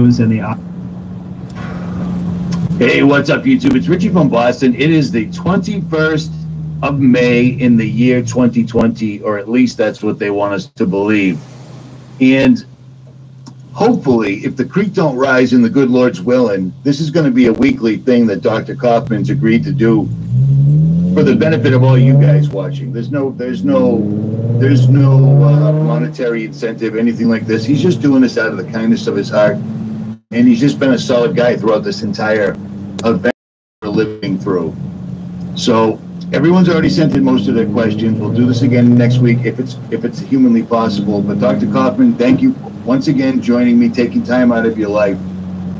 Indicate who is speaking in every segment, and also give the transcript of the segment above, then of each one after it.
Speaker 1: and the
Speaker 2: Hey, what's up, YouTube? It's Richie from Boston. It is the 21st of May in the year 2020, or at least that's what they want us to believe. And hopefully, if the creek don't rise in the good Lord's willing, this is going to be a weekly thing that Dr. Kaufman's agreed to do for the benefit of all you guys watching. There's no, there's no, there's no uh, monetary incentive, anything like this. He's just doing this out of the kindness of his heart, and he's just been a solid guy throughout this entire event we're living through. So everyone's already sent in most of their questions. We'll do this again next week if it's if it's humanly possible. But Dr. Kaufman, thank you once again joining me, taking time out of your life,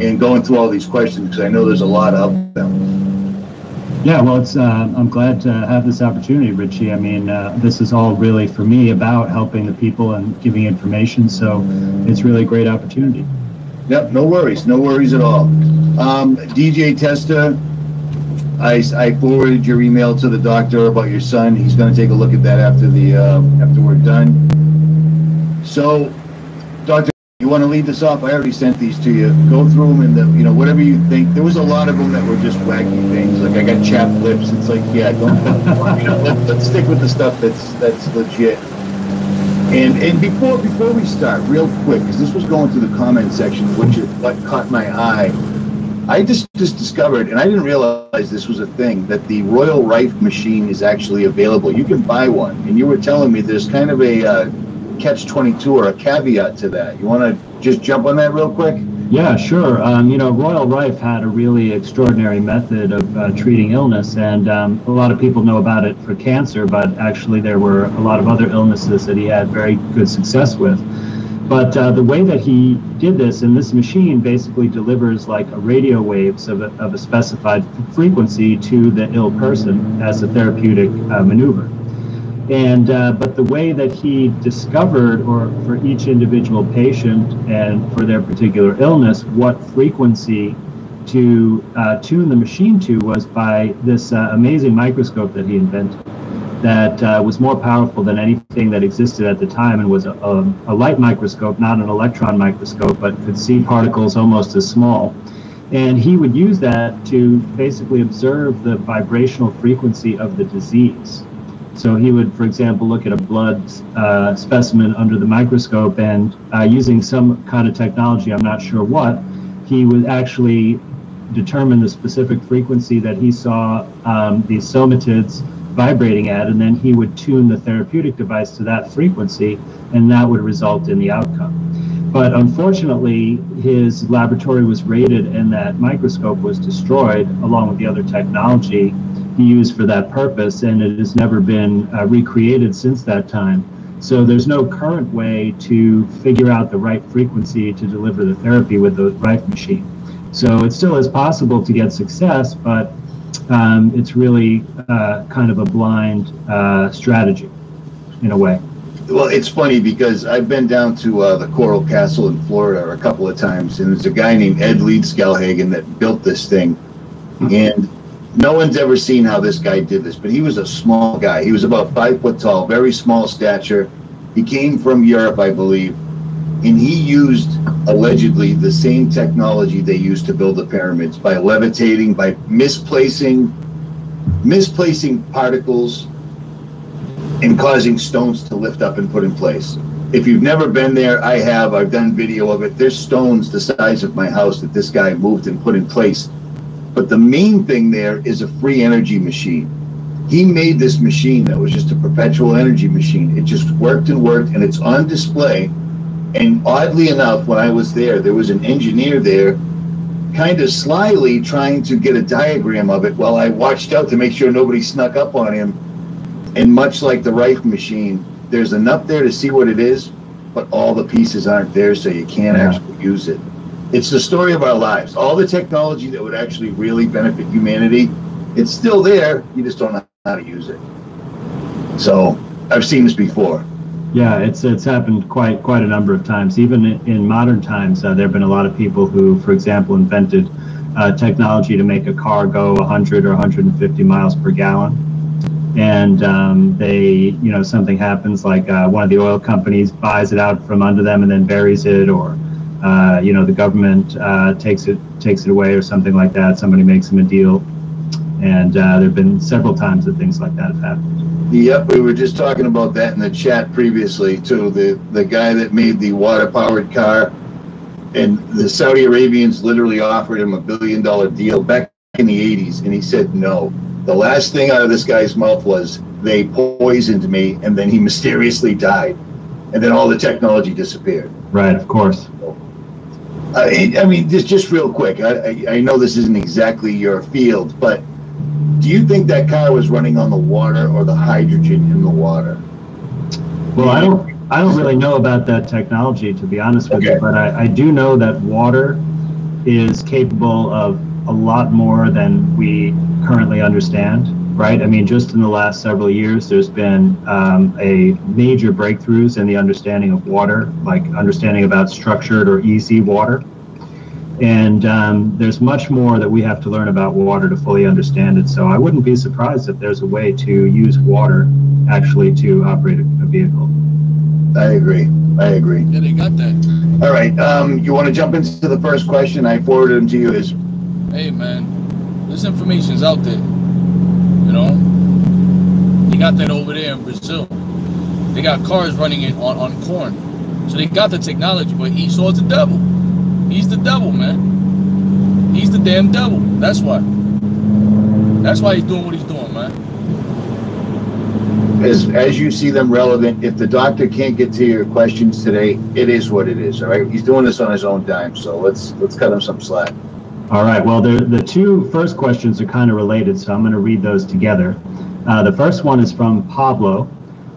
Speaker 2: and going through all these questions because I know there's a lot of them.
Speaker 1: Yeah, well, it's uh, I'm glad to have this opportunity, Richie. I mean, uh, this is all really for me about helping the people and giving information. So it's really a great opportunity.
Speaker 2: Yep, no worries, no worries at all. Um, DJ Testa, I, I forwarded your email to the doctor about your son. He's going to take a look at that after the uh, after we're done. So, doctor, you want to lead this off? I already sent these to you. Go through them and the, you know whatever you think. There was a lot of them that were just wacky things. Like I got chapped lips. It's like yeah, don't. you know, let, let's stick with the stuff that's that's legit. And and before before we start, real quick, because this was going through the comment section, which is what caught my eye. I just just discovered, and I didn't realize this was a thing, that the Royal Rife machine is actually available. You can buy one, and you were telling me there's kind of a uh, catch twenty two or a caveat to that. You want to just jump on that real quick?
Speaker 1: Yeah, sure. Um, you know, Royal Rife had a really extraordinary method of uh, treating illness, and um, a lot of people know about it for cancer, but actually there were a lot of other illnesses that he had very good success with. But uh, the way that he did this, and this machine basically delivers like a radio waves of a, of a specified frequency to the ill person as a therapeutic uh, maneuver. And uh, but the way that he discovered, or for each individual patient and for their particular illness, what frequency to uh, tune the machine to was by this uh, amazing microscope that he invented, that uh, was more powerful than anything that existed at the time, and was a, a, a light microscope, not an electron microscope, but could see particles almost as small. And he would use that to basically observe the vibrational frequency of the disease. So he would, for example, look at a blood uh, specimen under the microscope and uh, using some kind of technology, I'm not sure what, he would actually determine the specific frequency that he saw um, these somatids vibrating at, and then he would tune the therapeutic device to that frequency, and that would result in the outcome. But unfortunately, his laboratory was raided and that microscope was destroyed along with the other technology used for that purpose, and it has never been uh, recreated since that time. So there's no current way to figure out the right frequency to deliver the therapy with the Rife machine. So it still is possible to get success, but um, it's really uh, kind of a blind uh, strategy in a way.
Speaker 2: Well, it's funny because I've been down to uh, the Coral Castle in Florida a couple of times, and there's a guy named Ed Leedskalnin that built this thing, mm-hmm. and no one's ever seen how this guy did this. But he was a small guy. He was about five foot tall, very small stature. He came from Europe, I believe, and he used allegedly the same technology they used to build the pyramids by levitating, by misplacing, misplacing particles and causing stones to lift up and put in place. If you've never been there, I have. I've done video of it. There's stones the size of my house that this guy moved and put in place. But the main thing there is a free energy machine. He made this machine that was just a perpetual energy machine. It just worked and worked, and it's on display. And oddly enough, when I was there, there was an engineer there kind of slyly trying to get a diagram of it while I watched out to make sure nobody snuck up on him and much like the Rife machine, there's enough there to see what it is, but all the pieces aren't there, so you can't yeah. actually use it. It's the story of our lives. All the technology that would actually really benefit humanity, it's still there. You just don't know how to use it. So I've seen this before.
Speaker 1: Yeah, it's it's happened quite quite a number of times. Even in, modern times, uh, there have been a lot of people who, for example, invented uh, technology to make a car go 100 or 150 miles per gallon and um, they, you know, something happens like uh, one of the oil companies buys it out from under them and then buries it, or uh, you know, the government uh, takes it takes it away or something like that. Somebody makes them a deal, and uh, there have been several times that things like that have happened.
Speaker 2: Yep, we were just talking about that in the chat previously too. The the guy that made the water powered car, and the Saudi Arabians literally offered him a billion dollar deal back in the 80s, and he said no. The last thing out of this guy's mouth was they poisoned me, and then he mysteriously died, and then all the technology disappeared.
Speaker 1: Right, of course.
Speaker 2: Uh, I, I mean, just just real quick. I, I, I know this isn't exactly your field, but do you think that car was running on the water or the hydrogen in the water?
Speaker 1: Well, I don't. I don't really know about that technology, to be honest with
Speaker 2: Okay.
Speaker 1: you. But I, I do know that water is capable of a lot more than we currently understand. Right? I mean, just in the last several years, there's been um, a major breakthroughs in the understanding of water, like understanding about structured or EZ water. And um, there's much more that we have to learn about water to fully understand it. So I wouldn't be surprised if there's a way to use water actually to operate a, a vehicle.
Speaker 2: I agree. I agree.
Speaker 3: Yeah, they got that.
Speaker 2: All right. Um, you want to jump into the first question? I forwarded them to you. Is
Speaker 3: Hey, man, this information's out there. You know, they got that over there in Brazil. They got cars running it on, on corn. So they got the technology, but Esau's the devil. He's the devil, man. He's the damn devil. That's why. That's why he's doing what he's doing, man.
Speaker 2: as as you see them relevant. If the doctor can't get to your questions today, it is what it is. All right. He's doing this on his own dime, so let's let's cut him some slack.
Speaker 1: All right. Well, the, the two first questions are kind of related, so I'm going to read those together. Uh, the first one is from Pablo,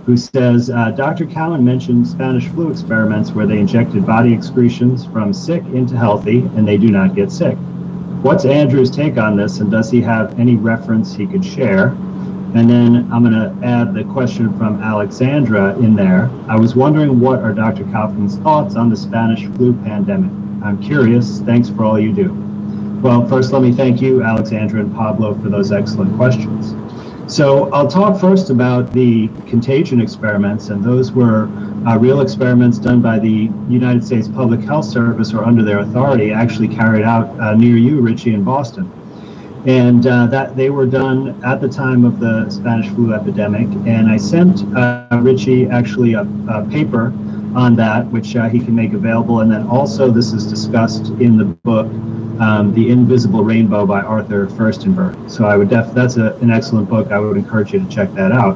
Speaker 1: who says uh, Dr. Cowan mentioned Spanish flu experiments where they injected body excretions from sick into healthy and they do not get sick. What's Andrew's take on this, and does he have any reference he could share? And then I'm going to add the question from Alexandra in there. I was wondering what are Dr. Kaufman's thoughts on the Spanish flu pandemic? I'm curious. Thanks for all you do. Well, first, let me thank you, Alexandra and Pablo, for those excellent questions. So I'll talk first about the contagion experiments, and those were uh, real experiments done by the United States Public Health Service or under their authority, actually carried out uh, near you, Richie, in Boston. And uh, that they were done at the time of the Spanish flu epidemic. And I sent uh, Richie actually a, a paper on that, which uh, he can make available. And then also, this is discussed in the book, um, The Invisible Rainbow by Arthur Firstenberg. So I would def that's a, an excellent book. I would encourage you to check that out.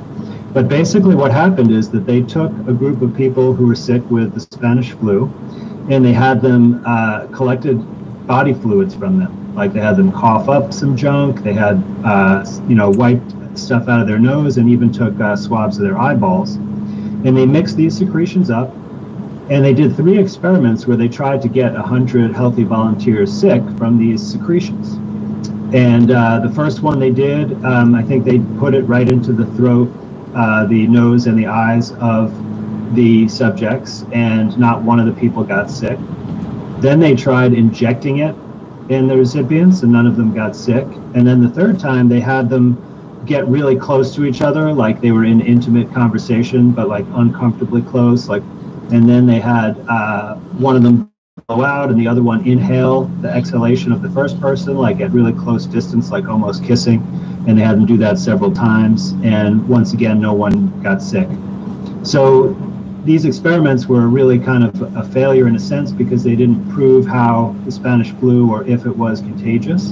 Speaker 1: But basically, what happened is that they took a group of people who were sick with the Spanish flu, and they had them uh, collected body fluids from them. Like they had them cough up some junk. They had, uh, you know, wiped stuff out of their nose, and even took uh, swabs of their eyeballs. And they mixed these secretions up, and they did three experiments where they tried to get 100 healthy volunteers sick from these secretions. And uh, the first one they did, um, I think they put it right into the throat, uh, the nose, and the eyes of the subjects, and not one of the people got sick. Then they tried injecting it in the recipients, and none of them got sick. And then the third time, they had them get really close to each other, like they were in intimate conversation, but like uncomfortably close. Like, and then they had uh, one of them blow out and the other one inhale the exhalation of the first person, like at really close distance, like almost kissing. And they had them do that several times. And once again, no one got sick. So these experiments were really kind of a failure in a sense because they didn't prove how the Spanish flu or if it was contagious.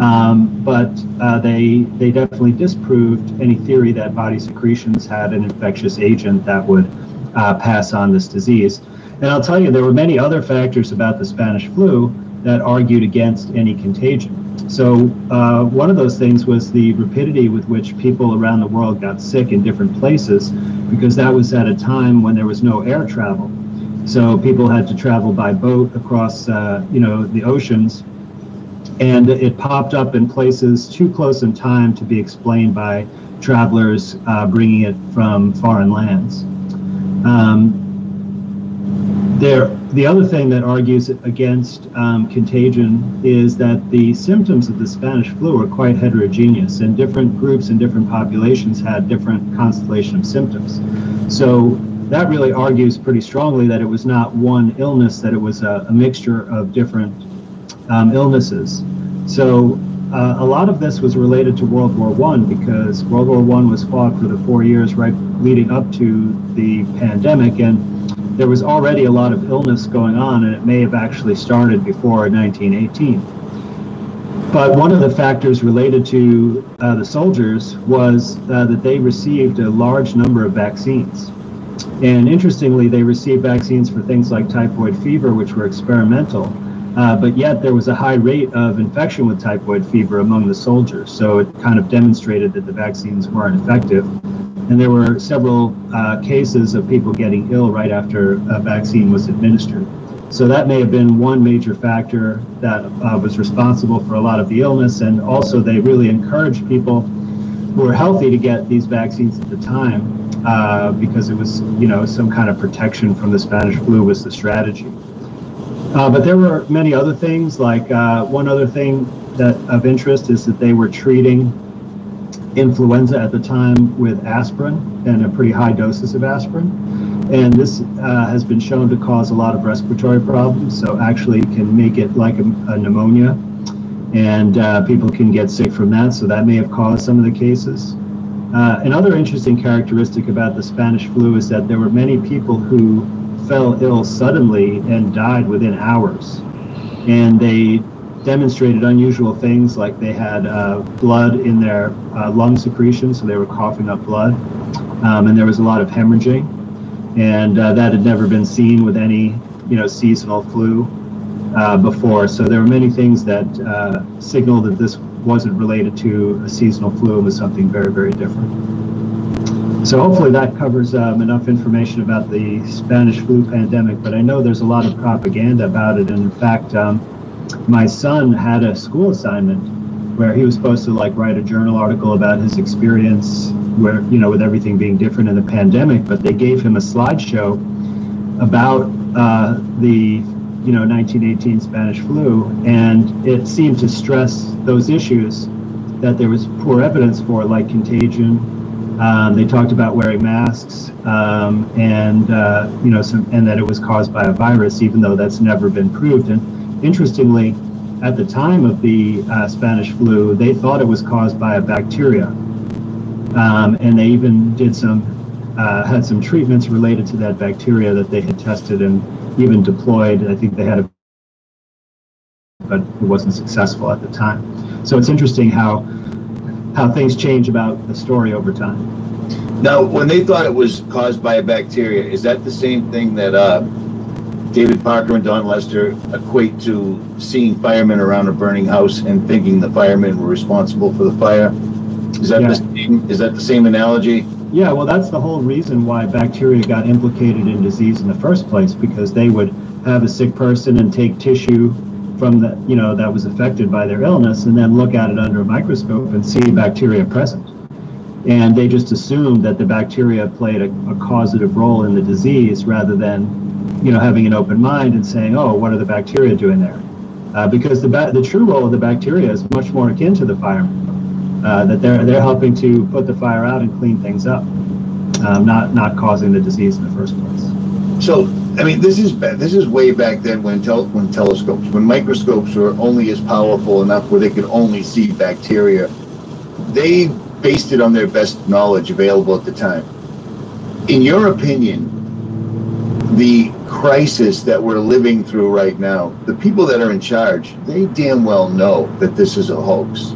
Speaker 1: Um, but uh, they they definitely disproved any theory that body secretions had an infectious agent that would uh, pass on this disease. And I'll tell you, there were many other factors about the Spanish flu that argued against any contagion. So uh, one of those things was the rapidity with which people around the world got sick in different places, because that was at a time when there was no air travel. So people had to travel by boat across, uh, you know, the oceans, and it popped up in places too close in time to be explained by travelers uh, bringing it from foreign lands. Um, there, the other thing that argues against um, contagion is that the symptoms of the Spanish flu are quite heterogeneous, and different groups and different populations had different constellation of symptoms. So that really argues pretty strongly that it was not one illness, that it was a, a mixture of different um, illnesses. So uh, a lot of this was related to World War One because World War One was fought for the four years right leading up to the pandemic, and there was already a lot of illness going on, and it may have actually started before 1918. But one of the factors related to uh, the soldiers was uh, that they received a large number of vaccines. And interestingly, they received vaccines for things like typhoid fever, which were experimental. Uh, but yet there was a high rate of infection with typhoid fever among the soldiers. So it kind of demonstrated that the vaccines weren't effective. And there were several uh, cases of people getting ill right after a vaccine was administered. So that may have been one major factor that uh, was responsible for a lot of the illness. And also, they really encouraged people who were healthy to get these vaccines at the time uh, because it was, you know, some kind of protection from the Spanish flu was the strategy. Uh, but there were many other things. Like uh, one other thing that of interest is that they were treating influenza at the time with aspirin and a pretty high doses of aspirin. And this uh, has been shown to cause a lot of respiratory problems. So actually can make it like a, a pneumonia and uh, people can get sick from that. So that may have caused some of the cases. Uh, another interesting characteristic about the Spanish flu is that there were many people who fell ill suddenly and died within hours. And they demonstrated unusual things like they had uh, blood in their uh, lung secretion, so they were coughing up blood. Um, and there was a lot of hemorrhaging. And uh, that had never been seen with any, you know, seasonal flu uh, before. So there were many things that uh, signaled that this wasn't related to a seasonal flu and was something very, very different. So hopefully that covers um, enough information about the Spanish flu pandemic, but I know there's a lot of propaganda about it. And in fact, um, my son had a school assignment where he was supposed to like write a journal article about his experience where, you know, with everything being different in the pandemic, but they gave him a slideshow about uh, the you know 1918 Spanish flu, and it seemed to stress those issues that there was poor evidence for, like contagion. Um, they talked about wearing masks, um, and uh, you know, some, and that it was caused by a virus, even though that's never been proved. And interestingly, at the time of the uh, Spanish flu, they thought it was caused by a bacteria, um, and they even did some uh, had some treatments related to that bacteria that they had tested and even deployed. I think they had a, but it wasn't successful at the time. So it's interesting how how things change about the story over time.
Speaker 2: Now, when they thought it was caused by a bacteria, is that the same thing that uh, David Parker and Dawn Lester equate to seeing firemen around a burning house and thinking the firemen were responsible for the fire? Is that
Speaker 1: Yeah.
Speaker 2: the same? Is that the same analogy?
Speaker 1: Yeah, well, that's the whole reason why bacteria got implicated in disease in the first place, because they would have a sick person and take tissue from the, you know, that was affected by their illness, and then look at it under a microscope and see bacteria present. And they just assumed that the bacteria played a, a causative role in the disease rather than, you know, having an open mind and saying, oh, what are the bacteria doing there? Uh, because the, the true role of the bacteria is much more akin to the fire uh, that they're they're helping to put the fire out and clean things up, um, not not causing the disease in the first place.
Speaker 2: So, I mean, this is this is way back then when tel- when telescopes, when microscopes were only as powerful enough where they could only see bacteria. They based it on their best knowledge available at the time. In your opinion, the crisis that we're living through right now, the people that are in charge, they damn well know that this is a hoax.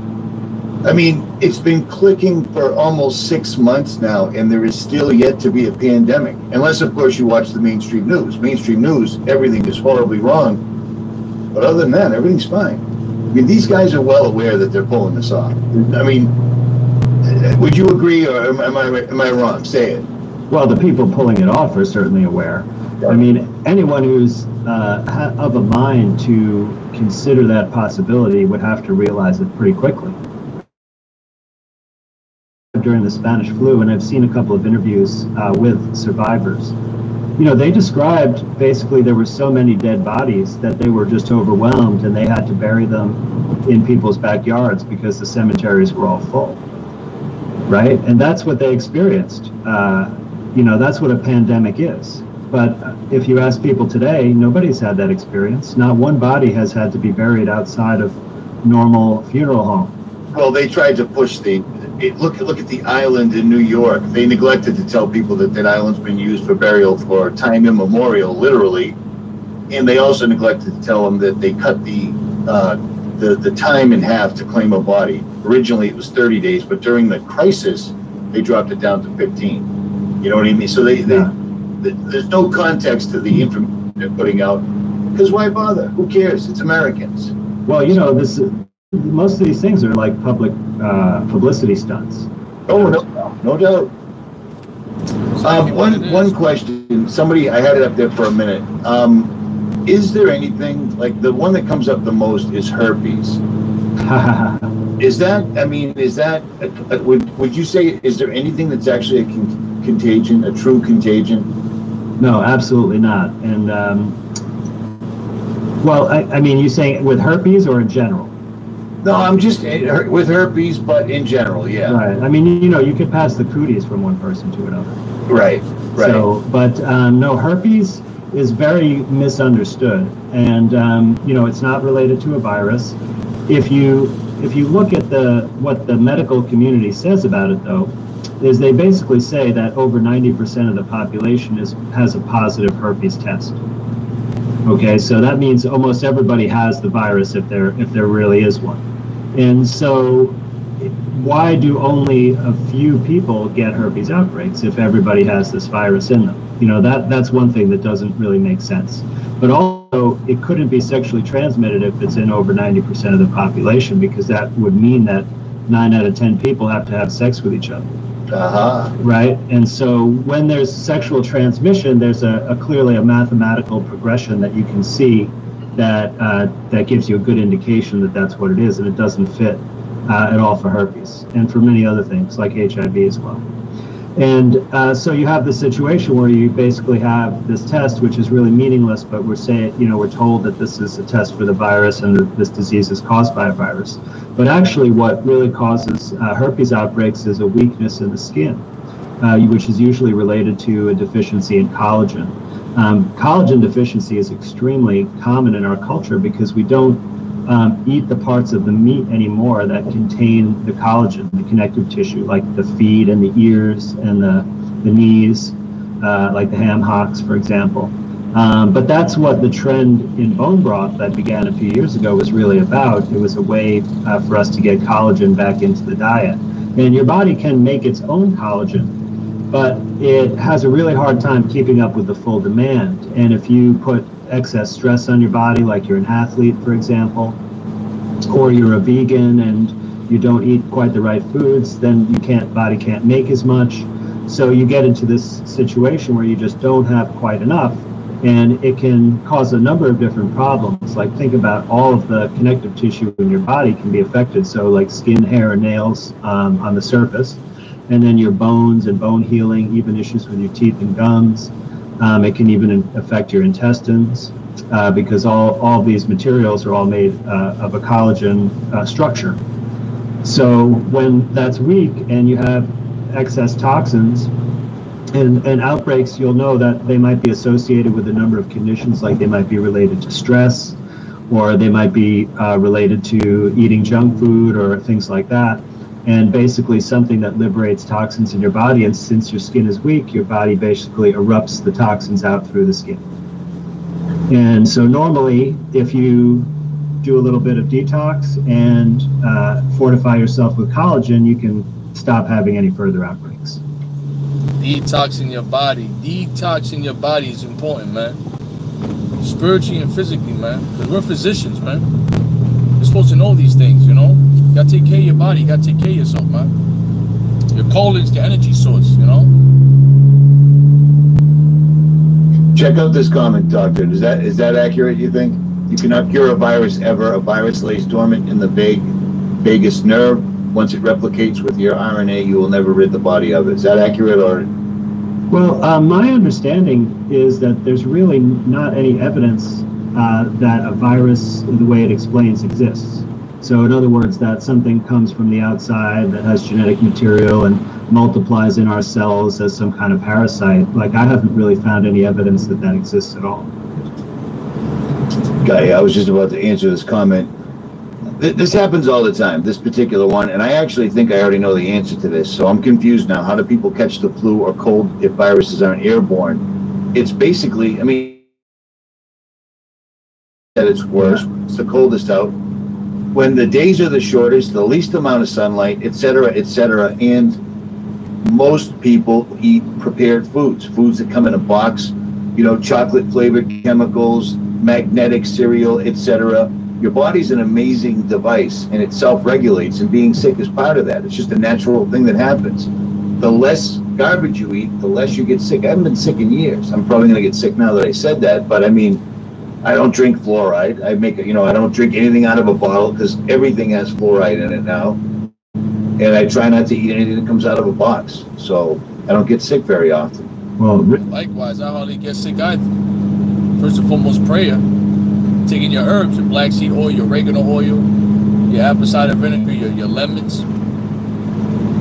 Speaker 2: I mean, it's been clicking for almost six months now, and there is still yet to be a pandemic. Unless, of course, you watch the mainstream news. Mainstream news, everything is horribly wrong. But other than that, everything's fine. I mean, these guys are well aware that they're pulling this off. I mean, would you agree, or am I am I wrong? Say it.
Speaker 1: Well, the people pulling it off are certainly aware. I mean, anyone who's uh, of a mind to consider that possibility would have to realize it pretty quickly. During the Spanish flu, and I've seen a couple of interviews uh, with survivors. You know, they described basically there were so many dead bodies that they were just overwhelmed and they had to bury them in people's backyards because the cemeteries were all full right? And that's what they experienced. Uh, you know, that's what a pandemic is. But if you ask people today, nobody's had that experience. Not one body has had to be buried outside of normal funeral home.
Speaker 2: Well, they tried to push the it, look look at the island in New York. They neglected to tell people that that island's been used for burial for time immemorial, literally, and they also neglected to tell them that they cut the uh, the the time in half to claim a body. Originally, it was 30 days, but during the crisis, they dropped it down to 15. You know what I mean? So they, they
Speaker 1: Yeah.
Speaker 2: th- there's no context to the information they're putting out. Because why bother? Who cares? It's Americans.
Speaker 1: Well, you know, this most of these things are like public uh, publicity stunts.
Speaker 2: Oh no, no doubt. Um, one one question. Somebody, I had it up there for a minute. Um, is there anything like the one that comes up the most is herpes? Is that? I mean, is that? Uh, would would you say? Is there anything that's actually a con- contagion, a true contagion?
Speaker 1: no, absolutely not. And um, well, I, I mean, you saying with herpes or in general?
Speaker 2: No, I'm just eh, with herpes, but in general, yeah.
Speaker 1: Right. I mean, you know, you could pass the cooties from one person to another.
Speaker 2: Right. Right.
Speaker 1: So, but um, no, herpes is very misunderstood, and um, you know, it's not related to a virus. If you if you look at the what the medical community says about it, though, is they basically say that over 90% of the population is has a positive herpes test. Okay, so that means almost everybody has the virus if there if there really is one, and so why do only a few people get herpes outbreaks if everybody has this virus in them? You know, that that's one thing that doesn't really make sense. But also, it couldn't be sexually transmitted if it's in over 90% of the population because that would mean that 9 out of 10 people have to have sex with each other,
Speaker 2: uh-huh.
Speaker 1: right? And so when there's sexual transmission, there's a, a clearly a mathematical progression that you can see that uh, that gives you a good indication that that's what it is, and it doesn't fit uh, at all for herpes and for many other things like HIV as well. And uh, so you have this situation where you basically have this test, which is really meaningless, but we're saying, you know, we're told that this is a test for the virus and that this disease is caused by a virus. But actually, what really causes uh, herpes outbreaks is a weakness in the skin, uh, which is usually related to a deficiency in collagen. Um, collagen deficiency is extremely common in our culture because we don't um, eat the parts of the meat anymore that contain the collagen, the connective tissue, like the feet and the ears and the, the knees, uh, like the ham hocks, for example. Um, but that's what the trend in bone broth that began a few years ago was really about. It was a way uh, for us to get collagen back into the diet. And your body can make its own collagen, but it has a really hard time keeping up with the full demand. And if you put excess stress on your body, like you're an athlete, for example, or you're a vegan and you don't eat quite the right foods, then you can't body can't make as much. So you get into this situation where you just don't have quite enough, and it can cause a number of different problems. Like think about all of the connective tissue in your body can be affected. So like skin, hair, and nails um, on the surface, and then your bones and bone healing, even issues with your teeth and gums. Um, it can even affect your intestines uh, because all, all these materials are all made uh, of a collagen uh, structure. So when that's weak and you have excess toxins and, and outbreaks, you'll know that they might be associated with a number of conditions, like they might be related to stress, or they might be uh, related to eating junk food or things like that. And basically, something that liberates toxins in your body. And since your skin is weak, your body basically erupts the toxins out through the skin. And so, normally, if you do a little bit of detox and uh, fortify yourself with collagen, you can stop having any further outbreaks.
Speaker 3: Detoxing your body. Detoxing your body is important, man. Spiritually and physically, man. Because we're physicians, man. You're supposed to know these things, you know? You gotta take care of your body. You gotta take care of yourself, man. Your calling's the energy source, you know?
Speaker 2: Check out this comment, doctor. Is that is that accurate? You think you cannot cure a virus ever? A virus lays dormant in the vague, vagus nerve. Once it replicates with your RNA, you will never rid the body of it. Is that accurate or?
Speaker 1: Well, uh, my understanding is that there's really not any evidence uh, that a virus, the way it explains, exists. So, in other words, that something comes from the outside that has genetic material and multiplies in our cells as some kind of parasite. Like, I haven't really found any evidence that that exists at all.
Speaker 2: Guy, I was just about to answer this comment. This happens all the time, this particular one, and I actually think I already know the answer to this, so I'm confused now. How do people catch the flu or cold if viruses aren't airborne? It's basically, I mean, that it's worst. it's the coldest out, when the days are the shortest, the least amount of sunlight, et cetera, et cetera, and most people eat prepared foods, foods that come in a box, you know, chocolate flavored chemicals, magnetic cereal, etc. Your body's an amazing device and it self-regulates and being sick is part of that. It's just a natural thing that happens. The less garbage you eat, the less you get sick. I haven't been sick in years. I'm probably going to get sick now that I said that, but I mean, I don't drink fluoride. I make you know I don't drink anything out of a bottle because everything has fluoride in it now, and I try not to eat anything that comes out of a box. So I don't get sick very often.
Speaker 3: Well, likewise, I hardly get sick either. First and foremost, prayer. Taking your herbs, your black seed oil, your oregano oil, your apple cider vinegar, your, your lemons.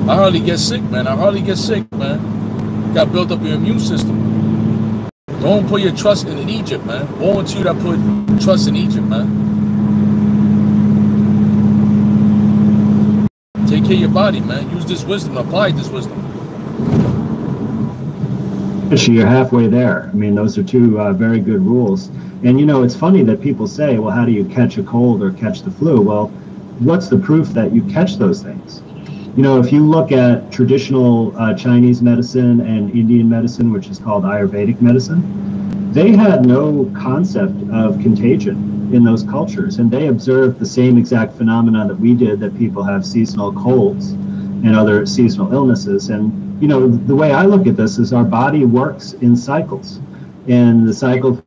Speaker 3: I hardly get sick, man. I hardly get sick, man. Got built up your immune system. Don't put your trust in Egypt, man. Woe unto you that put trust in Egypt, man. Take care of your body, man. Use this wisdom. Apply this wisdom.
Speaker 1: Actually, you're halfway there. I mean, those are two uh, very good rules. And you know, it's funny that people say, well, how do you catch a cold or catch the flu? Well, what's the proof that you catch those things? You know, if you look at traditional uh, Chinese medicine and Indian medicine, which is called Ayurvedic medicine, they had no concept of contagion in those cultures. And they observed the same exact phenomena that we did that people have seasonal colds and other seasonal illnesses. And, you know, the way I look at this is our body works in cycles. And the cycle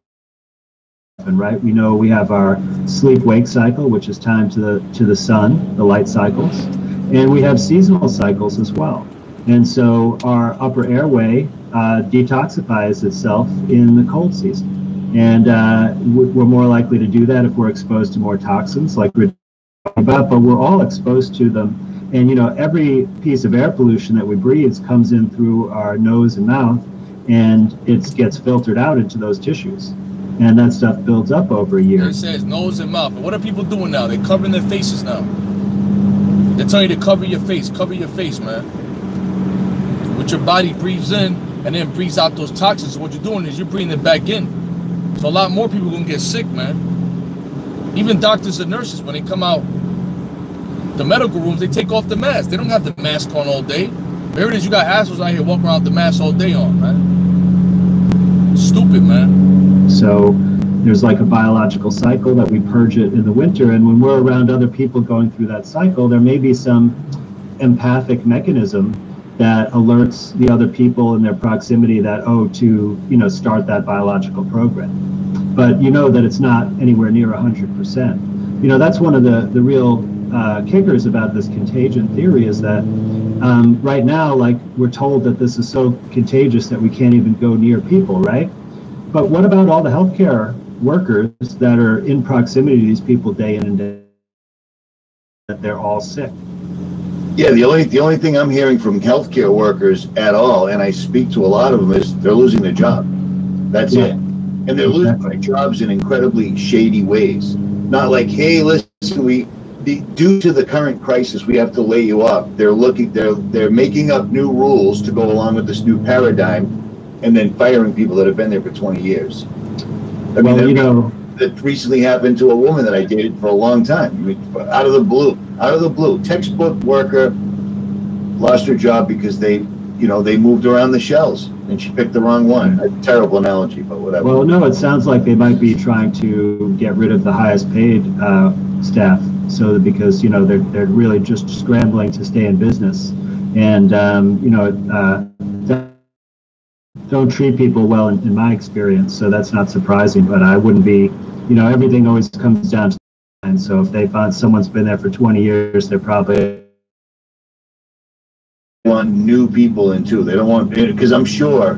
Speaker 1: right we know we have our sleep wake cycle which is time to the to the sun the light cycles and we have seasonal cycles as well. And so our upper airway uh, detoxifies itself in the cold season. And uh, we're more likely to do that if we're exposed to more toxins, like we're talking about, but we're all exposed to them. And, you know, every piece of air pollution that we breathe comes in through our nose and mouth, and it gets filtered out into those tissues. And that stuff builds up over a year.
Speaker 3: It says nose and mouth. what are people doing now? They're covering their faces now. They tell you to cover your face, cover your face, man. What your body breathes in and then breathes out those toxins. What you're doing is you're breathing it back in. So a lot more people gonna get sick, man. Even doctors and nurses, when they come out the medical rooms, they take off the mask. They don't have the mask on all day. There it is, you got assholes out here walking around with the mask all day on, man. Stupid, man.
Speaker 1: So there's like a biological cycle that we purge it in the winter and when we're around other people going through that cycle there may be some empathic mechanism that alerts the other people in their proximity that oh to you know start that biological program. But you know that it's not anywhere near 100% you know that's one of the the real uh, kickers about this contagion theory is that um, right now like we're told that this is so contagious that we can't even go near people right? But what about all the healthcare workers that are in proximity to these people day in and day that they're all sick.
Speaker 2: Yeah, the only the only thing I'm hearing from healthcare workers at all, and I speak to a lot of them, is they're losing their job. That's yeah. it, and they're losing exactly. their jobs in incredibly shady ways. Not like, hey, listen, we due to the current crisis, we have to lay you off. They're looking, they're they're making up new rules to go along with this new paradigm, and then firing people that have been there for 20 years. I well, mean, you know, that recently happened to a woman that I dated for a long time. I mean, out of the blue, out of the blue, textbook worker lost her job because they, you know, they moved around the shells and she picked the wrong one. A terrible analogy, but whatever.
Speaker 1: Well, no, it sounds like they might be trying to get rid of the highest paid uh, staff, so that because you know they're they're really just scrambling to stay in business, and um, you know. Uh, don't treat people well in, in my experience. So that's not surprising, but I wouldn't be, you know, everything always comes down to and so if they find someone's been there for 20 years, they're probably
Speaker 2: want new people in too. They don't want because I'm sure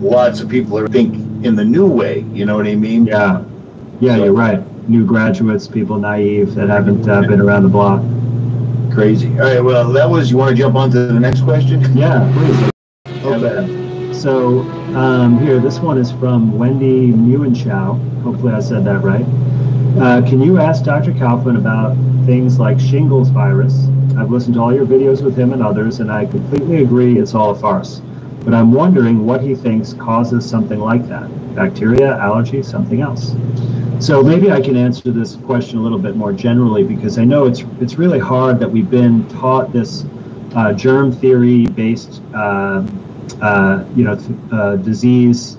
Speaker 2: lots of people are think in the new way. You know what I mean?
Speaker 1: Yeah, yeah, so, you're right. new graduates, people naive that haven't uh, been around the block.
Speaker 2: Crazy. All right. Well, that was. You want to jump on to the next question?
Speaker 1: Yeah, please. Okay. So um, here, this one is from Wendy Muenchow. Hopefully, I said that right. Uh, can you ask Dr. Kaufman about things like shingles virus? I've listened to all your videos with him and others, and I completely agree it's all a farce. But I'm wondering what he thinks causes something like that bacteria, allergy, something else. So maybe I can answer this question a little bit more generally because I know it's it's really hard that we've been taught this uh, germ theory based uh, uh, you know uh, disease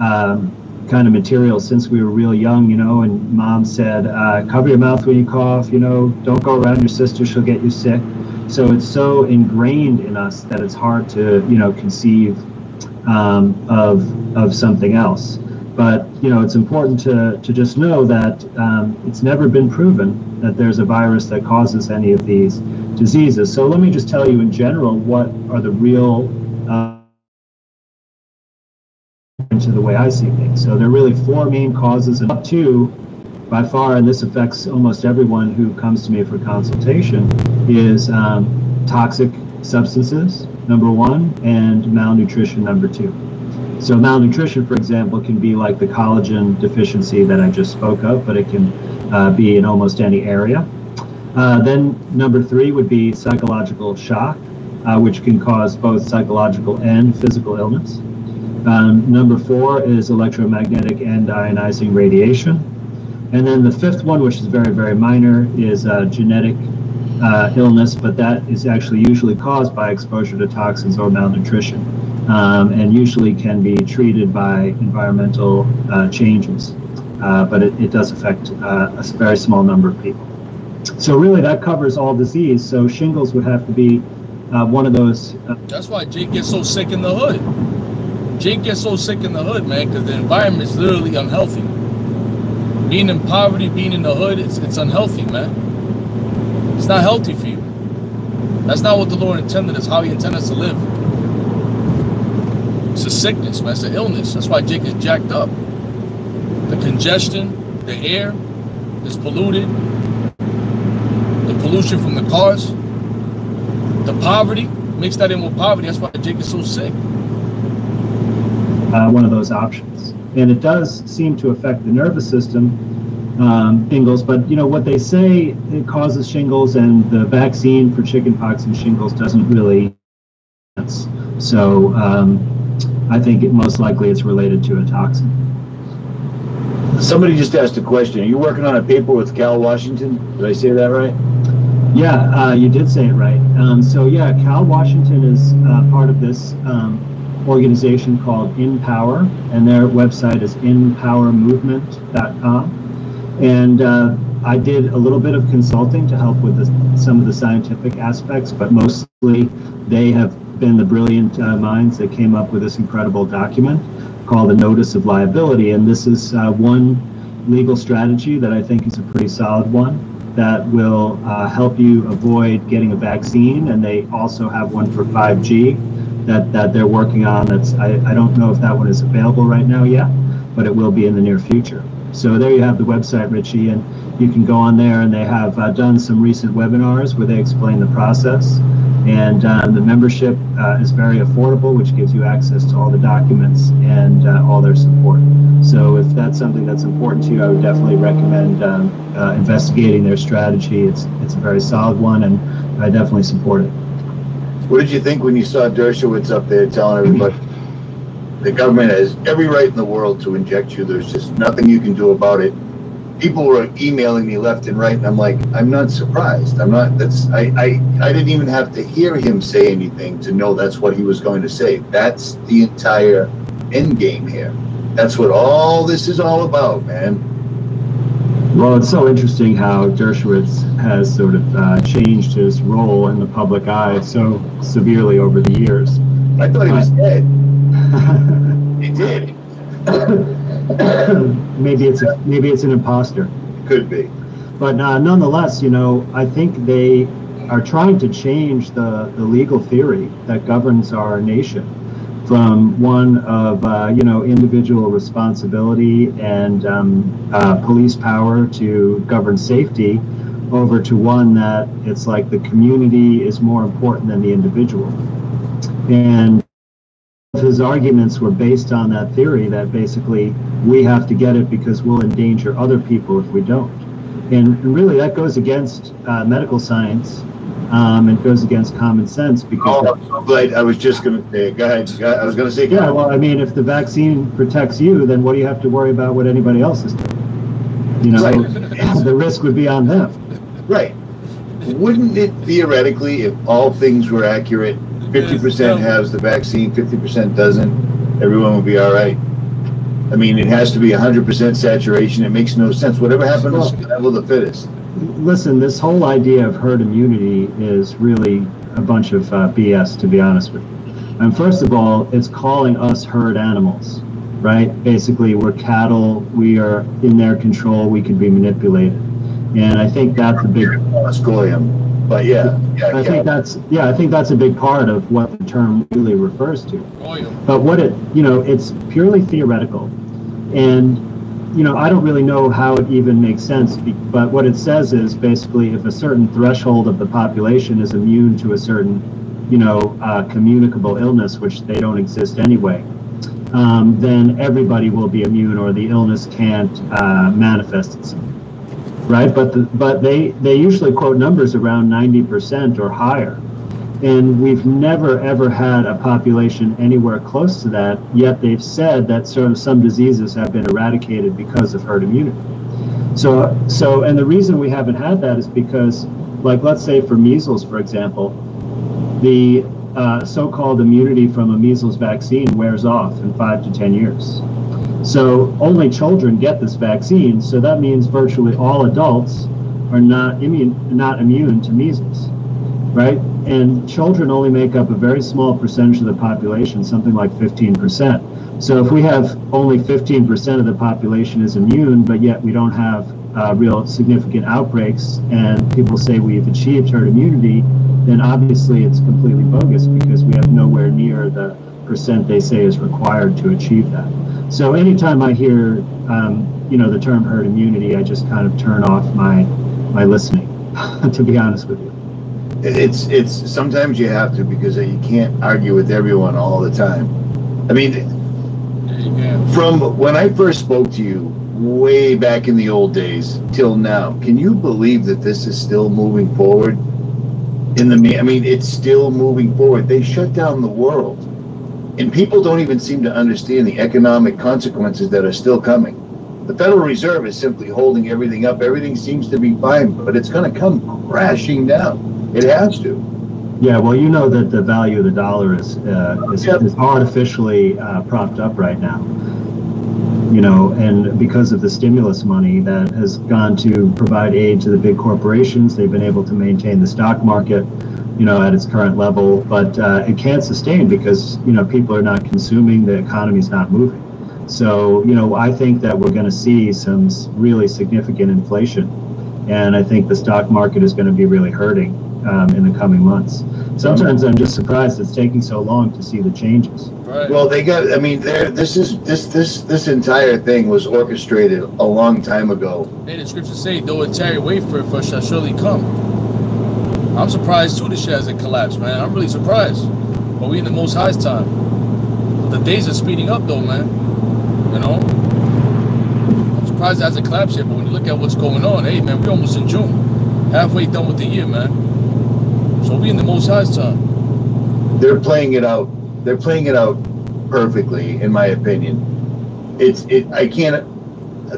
Speaker 1: um, kind of material since we were real young, you know, and mom said, uh, cover your mouth when you cough, you know, don't go around your sister, she'll get you sick. So it's so ingrained in us that it's hard to, you know, conceive um, of, of something else. But, you know, it's important to, to just know that um, it's never been proven that there's a virus that causes any of these diseases. So let me just tell you in general what are the real uh, into the way I see things. So there are really four main causes, and up to, by far, and this affects almost everyone who comes to me for consultation, is um, toxic substances, number one, and malnutrition, number two. So malnutrition, for example, can be like the collagen deficiency that I just spoke of, but it can uh, be in almost any area. Uh, then number three would be psychological shock, uh, which can cause both psychological and physical illness. Um, number four is electromagnetic and ionizing radiation. And then the fifth one, which is very, very minor, is uh, genetic uh, illness, but that is actually usually caused by exposure to toxins or malnutrition, um, and usually can be treated by environmental uh, changes. Uh, but it, it, does affect uh, a very small number of people. So really, that covers all disease. So shingles would have to be uh, one of those.
Speaker 3: That's why Jake gets so sick in the hood. Jake gets so sick in the hood, man, because the environment is literally unhealthy. Being in poverty, being in the hood, it's, it's unhealthy, man. It's not healthy for you. That's not what the Lord intended. It's how He intended us to live. It's a sickness, man. It's an illness. That's why Jake is jacked up. The congestion, the air is polluted. The pollution from the cars, the poverty, mix that in with poverty. That's why Jake is so sick
Speaker 1: uh, one of those options. And it does seem to affect the nervous system, um, shingles, but you know what they say it causes shingles, and the vaccine for chickenpox and shingles doesn't really. So um, I think it most likely it's related to a toxin.
Speaker 2: Somebody just asked a question. Are you working on a paper with Cal Washington? Did I say that right?
Speaker 1: Yeah, uh, you did say it right. Um, so yeah, Cal Washington is uh, part of this um, organization called InPower, and their website is inpowermovement.com. And uh, I did a little bit of consulting to help with the, some of the scientific aspects, but mostly they have been the brilliant uh, minds that came up with this incredible document called the Notice of Liability. And this is uh, one legal strategy that I think is a pretty solid one that will uh, help you avoid getting a vaccine. And they also have one for 5G that, that they're working on. That's I, I don't know if that one is available right now yet, but it will be in the near future. So there you have the website, Richie, and you can go on there and they have uh, done some recent webinars where they explain the process. And uh, the membership uh, is very affordable, which gives you access to all the documents and uh, all their support. So if that's something that's important to you, I would definitely recommend um, uh, investigating their strategy. It's, it's a very solid one, and I definitely support it.
Speaker 2: What did you think when you saw Dershowitz up there telling everybody the government has every right in the world to inject you? There's just nothing you can do about it. People were emailing me left and right, and I'm like, I'm not surprised. I'm not. That's I I I didn't even have to hear him say anything to know that's what he was going to say. That's the entire end game here. That's what all this is all about, man.
Speaker 1: Well, it's so interesting how Dershowitz has sort of uh, changed his role in the public eye so severely over the years.
Speaker 2: I thought he was uh, dead. he did.
Speaker 1: maybe it's a, maybe it's an imposter.
Speaker 2: It Could be.
Speaker 1: But uh, nonetheless, you know, I think they are trying to change the, the legal theory that governs our nation. From one of uh, you know individual responsibility and um, uh, police power to govern safety over to one that it's like the community is more important than the individual. And his arguments were based on that theory that basically we have to get it because we'll endanger other people if we don't. And really that goes against uh, medical science um, it goes against common sense because.
Speaker 2: Oh, I'm so glad. I was just going to say. Go ahead. I was going to say.
Speaker 1: Yeah, well, I mean, if the vaccine protects you, then what do you have to worry about what anybody else is doing? You know, right. the risk would be on them.
Speaker 2: Right. Wouldn't it theoretically, if all things were accurate, 50% has the vaccine, 50% doesn't, everyone would be all right? I mean, it has to be 100% saturation. It makes no sense. Whatever happened to survival of the fittest?
Speaker 1: Listen, this whole idea of herd immunity is really a bunch of uh, BS, to be honest with you. And first of all, it's calling us herd animals, right? Basically, we're cattle, we are in their control, we can be manipulated. And I think that's a big.
Speaker 2: Goyim, but yeah, yeah
Speaker 1: I think that's yeah, I think that's a big part of what the term really refers to. But what it, you know, it's purely theoretical, and you know, I don't really know how it even makes sense, but what it says is basically if a certain threshold of the population is immune to a certain, you know, uh, communicable illness, which they don't exist anyway, um, then everybody will be immune or the illness can't uh, manifest itself. Right, but the, but they they usually quote numbers around 90% or higher. And we've never ever had a population anywhere close to that, yet they've said that sort of some diseases have been eradicated because of herd immunity. So, so, and the reason we haven't had that is because, like, let's say for measles, for example, the uh, so-called immunity from a measles vaccine wears off in five to 10 years. So only children get this vaccine. So that means virtually all adults are not immune, not immune to measles, right? And children only make up a very small percentage of the population, something like 15%. So if we have only 15% of the population is immune, but yet we don't have uh, real significant outbreaks, and people say we've achieved herd immunity, then obviously it's completely bogus because we have nowhere near the percent they say is required to achieve that. So anytime I hear, um, you know, the term herd immunity, I just kind of turn off my my listening, to be honest with you
Speaker 2: it's it's sometimes you have to because you can't argue with everyone all the time. I mean, from when I first spoke to you way back in the old days till now, can you believe that this is still moving forward? In the I mean, it's still moving forward. They shut down the world, and people don't even seem to understand the economic consequences that are still coming. The Federal Reserve is simply holding everything up. Everything seems to be fine, but it's going to come crashing down. It has to.
Speaker 1: Yeah, well, you know that the value of the dollar is uh, is, yep. is, artificially uh, propped up right now. You know, and because of the stimulus money that has gone to provide aid to the big corporations, they've been able to maintain the stock market, you know, at its current level. But uh, it can't sustain because you know people are not consuming, the economy's not moving. So you know, I think that we're going to see some really significant inflation, and I think the stock market is going to be really hurting um, in the coming months. Sometimes I'm just surprised it's taking so long to see the changes.
Speaker 2: Right. Well, they got. I mean, this is this this this entire thing was orchestrated a long time ago.
Speaker 3: Hey, the scriptures say, "Though it tarry, wait for it, for it shall surely come." I'm surprised too. The shit hasn't collapsed, man. I'm really surprised. But we in the Most High's time. The days are speeding up, though, man. You know. I'm surprised it hasn't collapsed yet. But when you look at what's going on, hey, man, we're almost in June, halfway done with the year, man. So we in the Most High's time.
Speaker 2: They're playing it out. They're playing it out perfectly, in my opinion. It's it. I can't.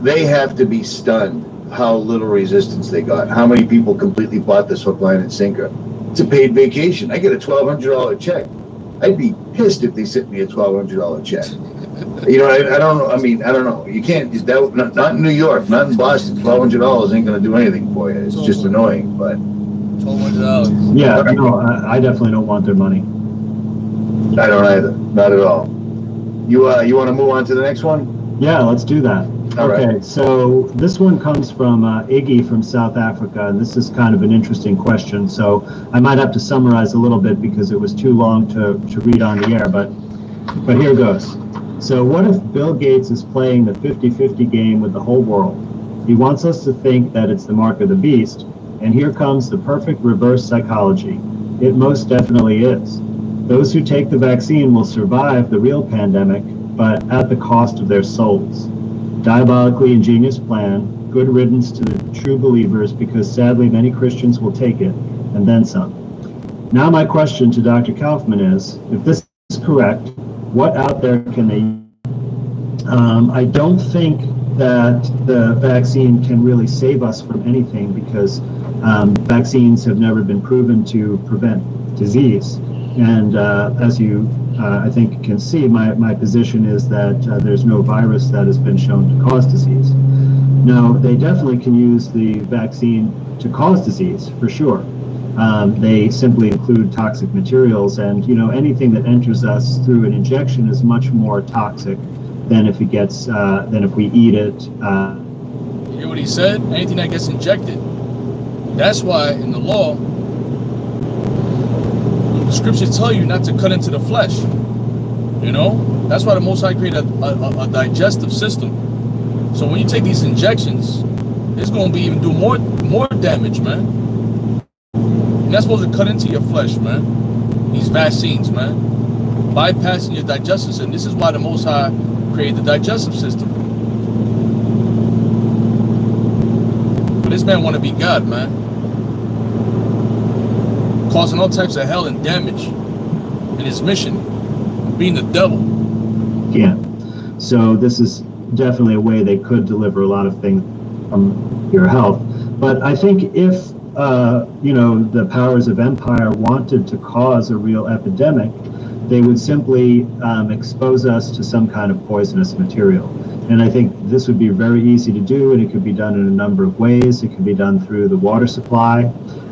Speaker 2: They have to be stunned how little resistance they got. How many people completely bought this hook, line, and sinker? It's a paid vacation. I get a twelve hundred dollar check. I'd be pissed if they sent me a twelve hundred dollar check. you know, I, I, don't know. I mean, I don't know. You can't. That, not, not in New York, not in Boston. Twelve hundred dollars ain't going to do anything for you. It's just annoying, but.
Speaker 1: Yeah, no, I, I definitely don't want their money.
Speaker 2: I don't either. Not at all. You uh, you want to move on to the next one?
Speaker 1: Yeah, let's do that. All okay, right. so this one comes from uh, Iggy from South Africa, and this is kind of an interesting question. So I might have to summarize a little bit because it was too long to, to read on the air. But But here goes. So, what if Bill Gates is playing the 50 50 game with the whole world? He wants us to think that it's the mark of the beast, and here comes the perfect reverse psychology. It most definitely is. Those who take the vaccine will survive the real pandemic, but at the cost of their souls. Diabolically ingenious plan, good riddance to the true believers because sadly many Christians will take it, and then some. Now, my question to Dr. Kaufman is if this is correct, what out there can they um, I don't think that the vaccine can really save us from anything because um, vaccines have never been proven to prevent disease. And uh, as you, uh, I think, can see, my, my position is that uh, there's no virus that has been shown to cause disease. Now, they definitely can use the vaccine to cause disease, for sure. Um, they simply include toxic materials, and you know anything that enters us through an injection is much more toxic than if it gets uh, than if we eat it. Uh,
Speaker 3: you hear what he said? Anything that gets injected. That's why in the law, the scriptures tell you not to cut into the flesh. You know, that's why the Most High created a, a, a digestive system. So when you take these injections, it's going to be even do more more damage, man. You're not supposed to cut into your flesh, man. These vaccines, man. Bypassing your digestive system. This is why the Most High created the digestive system. But this man want to be God, man. Causing all types of hell and damage in his mission. Being the devil.
Speaker 1: Yeah. So this is definitely a way they could deliver a lot of things from your health. But I think if uh, you know, the powers of empire wanted to cause a real epidemic, they would simply um, expose us to some kind of poisonous material. And I think this would be very easy to do, and it could be done in a number of ways. It could be done through the water supply,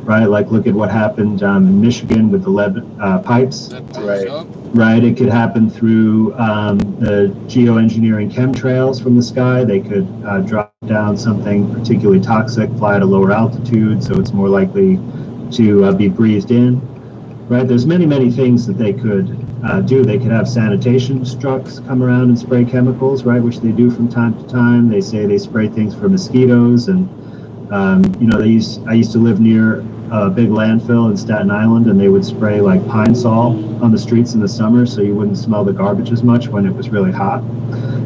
Speaker 1: right? Like look at what happened um, in Michigan with the lead uh, pipes.
Speaker 2: Right.
Speaker 1: Right. It could happen through um, the geoengineering chemtrails from the sky. They could uh, drop down something particularly toxic, fly at a lower altitude, so it's more likely to uh, be breathed in. Right. There's many, many things that they could uh, do. They could have sanitation trucks come around and spray chemicals, right, which they do from time to time. They say they spray things for mosquitoes, and um, you know, they used. I used to live near a big landfill in Staten Island, and they would spray like pine sol on the streets in the summer, so you wouldn't smell the garbage as much when it was really hot.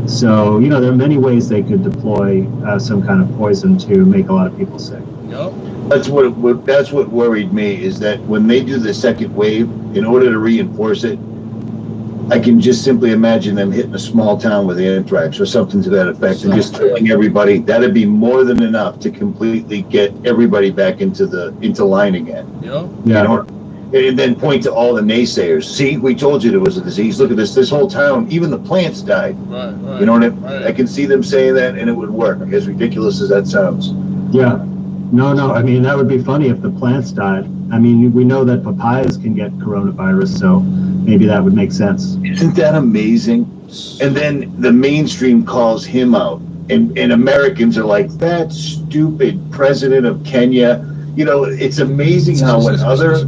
Speaker 1: So you know, there are many ways they could deploy uh, some kind of poison to make a lot of people sick.
Speaker 3: Yep.
Speaker 2: That's what, what that's what worried me is that when they do the second wave, in order to reinforce it, I can just simply imagine them hitting a small town with anthrax or something to that effect and just killing everybody. That'd be more than enough to completely get everybody back into the into line again.
Speaker 3: Yep.
Speaker 1: Yeah.
Speaker 2: You know, and then point to all the naysayers. See, we told you there was a disease. Look at this. This whole town, even the plants died.
Speaker 3: Right, right.
Speaker 2: You know what I mean?
Speaker 3: right.
Speaker 2: I can see them saying that, and it would work. As ridiculous as that sounds.
Speaker 1: Yeah. No, no. I mean, that would be funny if the plants died. I mean, we know that papayas can get coronavirus, so maybe that would make sense.
Speaker 2: Isn't that amazing? And then the mainstream calls him out, and, and Americans are like, that stupid president of Kenya. You know, it's amazing how when other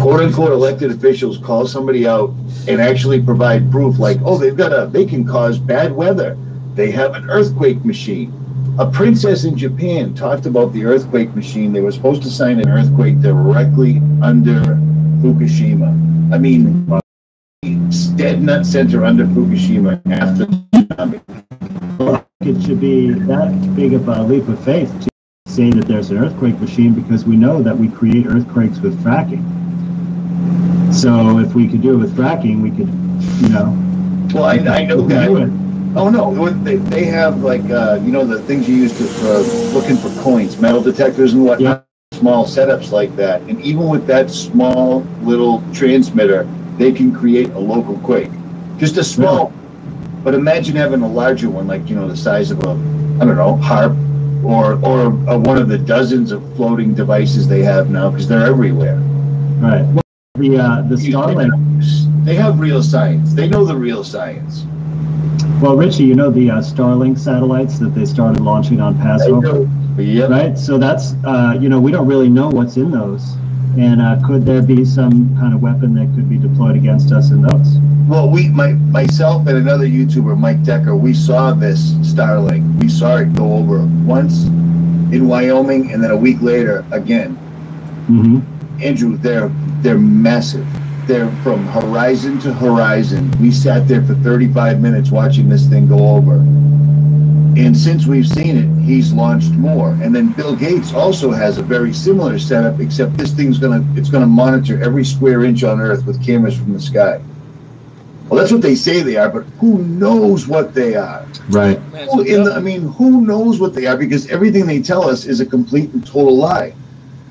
Speaker 2: quote unquote elected officials call somebody out and actually provide proof, like, oh, they've got a, they can cause bad weather. They have an earthquake machine. A princess in Japan talked about the earthquake machine. They were supposed to sign an earthquake directly under Fukushima. I mean, dead nut center under Fukushima after the tsunami.
Speaker 1: It should be that big of a leap of faith to say that there's an earthquake machine because we know that we create earthquakes with fracking. So if we could do it with fracking, we could, you know,
Speaker 2: Well, I, I know
Speaker 1: we could do
Speaker 2: that. Oh no, what they, they have like uh, you know the things you use to for looking for coins, metal detectors and whatnot. Yeah. Small setups like that, and even with that small little transmitter, they can create a local quake. Just a small, but imagine having a larger one, like you know the size of a I don't know HAARP, or or uh, one of the dozens of floating devices they have now because they're everywhere.
Speaker 1: Right. Well, the uh, the Starlink.
Speaker 2: They have real science. They know the real science.
Speaker 1: Well, Richie, you know the uh, Starlink satellites that they started launching on Passover.
Speaker 2: Yep.
Speaker 1: right? So that's uh, you know we don't really know what's in those. And uh, could there be some kind of weapon that could be deployed against us in those?
Speaker 2: Well, we, my, myself and another YouTuber, Mike Decker, we saw this Starlink. We saw it go over once in Wyoming, and then a week later again.
Speaker 1: Mm-hmm.
Speaker 2: Andrew, they're they're massive. They're from horizon to horizon. We sat there for 35 minutes watching this thing go over. And since we've seen it, he's launched more. And then Bill Gates also has a very similar setup, except this thing's gonna it's gonna monitor every square inch on Earth with cameras from the sky. Well, that's what they say they are, but who knows what they are?
Speaker 1: Right.
Speaker 2: Who in the, I mean, who knows what they are? Because everything they tell us is a complete and total lie.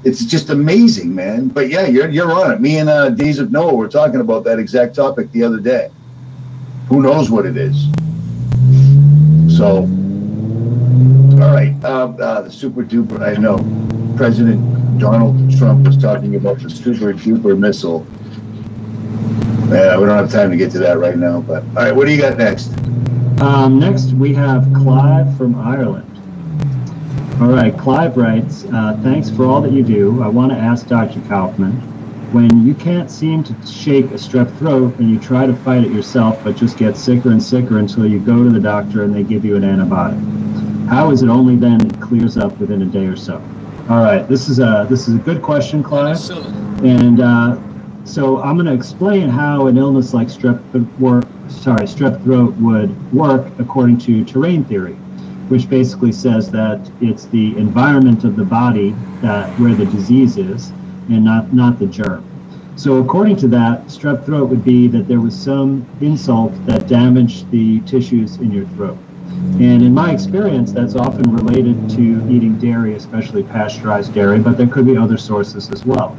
Speaker 2: It's just amazing, man. But yeah, you're you're on it. Me and uh, Days of Noah were talking about that exact topic the other day. Who knows what it is? So, all right, uh, uh, the super duper. I know President Donald Trump was talking about the super duper missile. Yeah, we don't have time to get to that right now. But all right, what do you got next?
Speaker 1: Um, next, we have Clive from Ireland. All right, Clive writes, uh, thanks for all that you do. I want to ask Dr. Kaufman, when you can't seem to shake a strep throat and you try to fight it yourself but just get sicker and sicker until you go to the doctor and they give you an antibiotic, how is it only then it clears up within a day or so? All right, this is a this is a good question, Clive. And uh, so I'm going to explain how an illness like strep work, sorry, strep throat would work according to terrain theory, which basically says that it's the environment of the body that where the disease is, and not not the germ. So according to that, strep throat would be that there was some insult that damaged the tissues in your throat. And in my experience, that's often related to eating dairy, especially pasteurized dairy, but there could be other sources as well.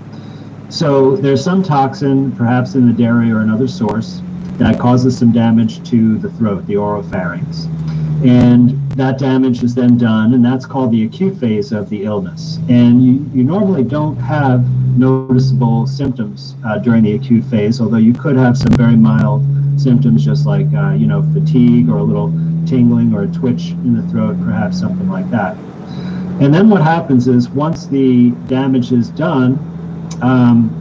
Speaker 1: So there's some toxin, perhaps in the dairy or another source, that causes some damage to the throat, the oropharynx. And that damage is then done, and that's called the acute phase of the illness. And you, you normally don't have noticeable symptoms uh, during the acute phase, although you could have some very mild symptoms, just like uh, you know fatigue or a little tingling or a twitch in the throat, perhaps something like that. And then what happens is once the damage is done, um,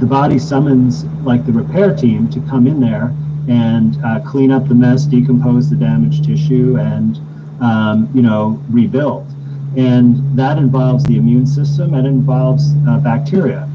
Speaker 1: the body summons like the repair team to come in there and uh, clean up the mess, decompose the damaged tissue, and um, you know rebuild. And that involves the immune system and involves uh, bacteria.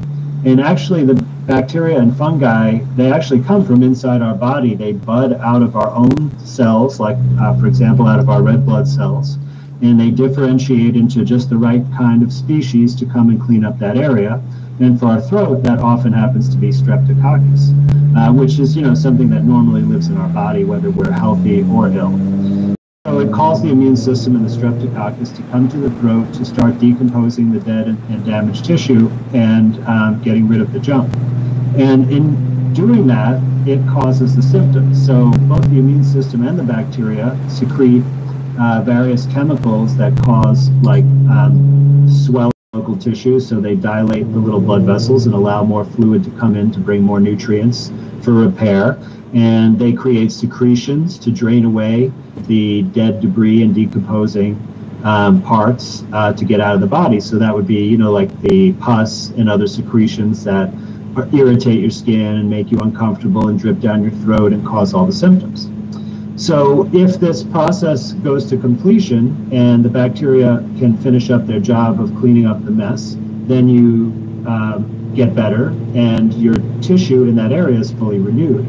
Speaker 1: And actually, the bacteria and fungi they actually come from inside our body. They bud out of our own cells, like uh, for example, out of our red blood cells, and they differentiate into just the right kind of species to come and clean up that area. And for our throat, that often happens to be streptococcus, uh, which is, you know, something that normally lives in our body, whether we're healthy or ill. So it calls the immune system and the streptococcus to come to the throat to start decomposing the dead and, and damaged tissue and um, getting rid of the junk. And in doing that, it causes the symptoms. So both the immune system and the bacteria secrete uh, various chemicals that cause like um, swelling local tissues, so they dilate the little blood vessels and allow more fluid to come in to bring more nutrients for repair. And they create secretions to drain away the dead debris and decomposing um, parts uh, to get out of the body. So that would be, you know, like the pus and other secretions that irritate your skin and make you uncomfortable and drip down your throat and cause all the symptoms. So if this process goes to completion and the bacteria can finish up their job of cleaning up the mess, then you um, get better and your tissue in that area is fully renewed.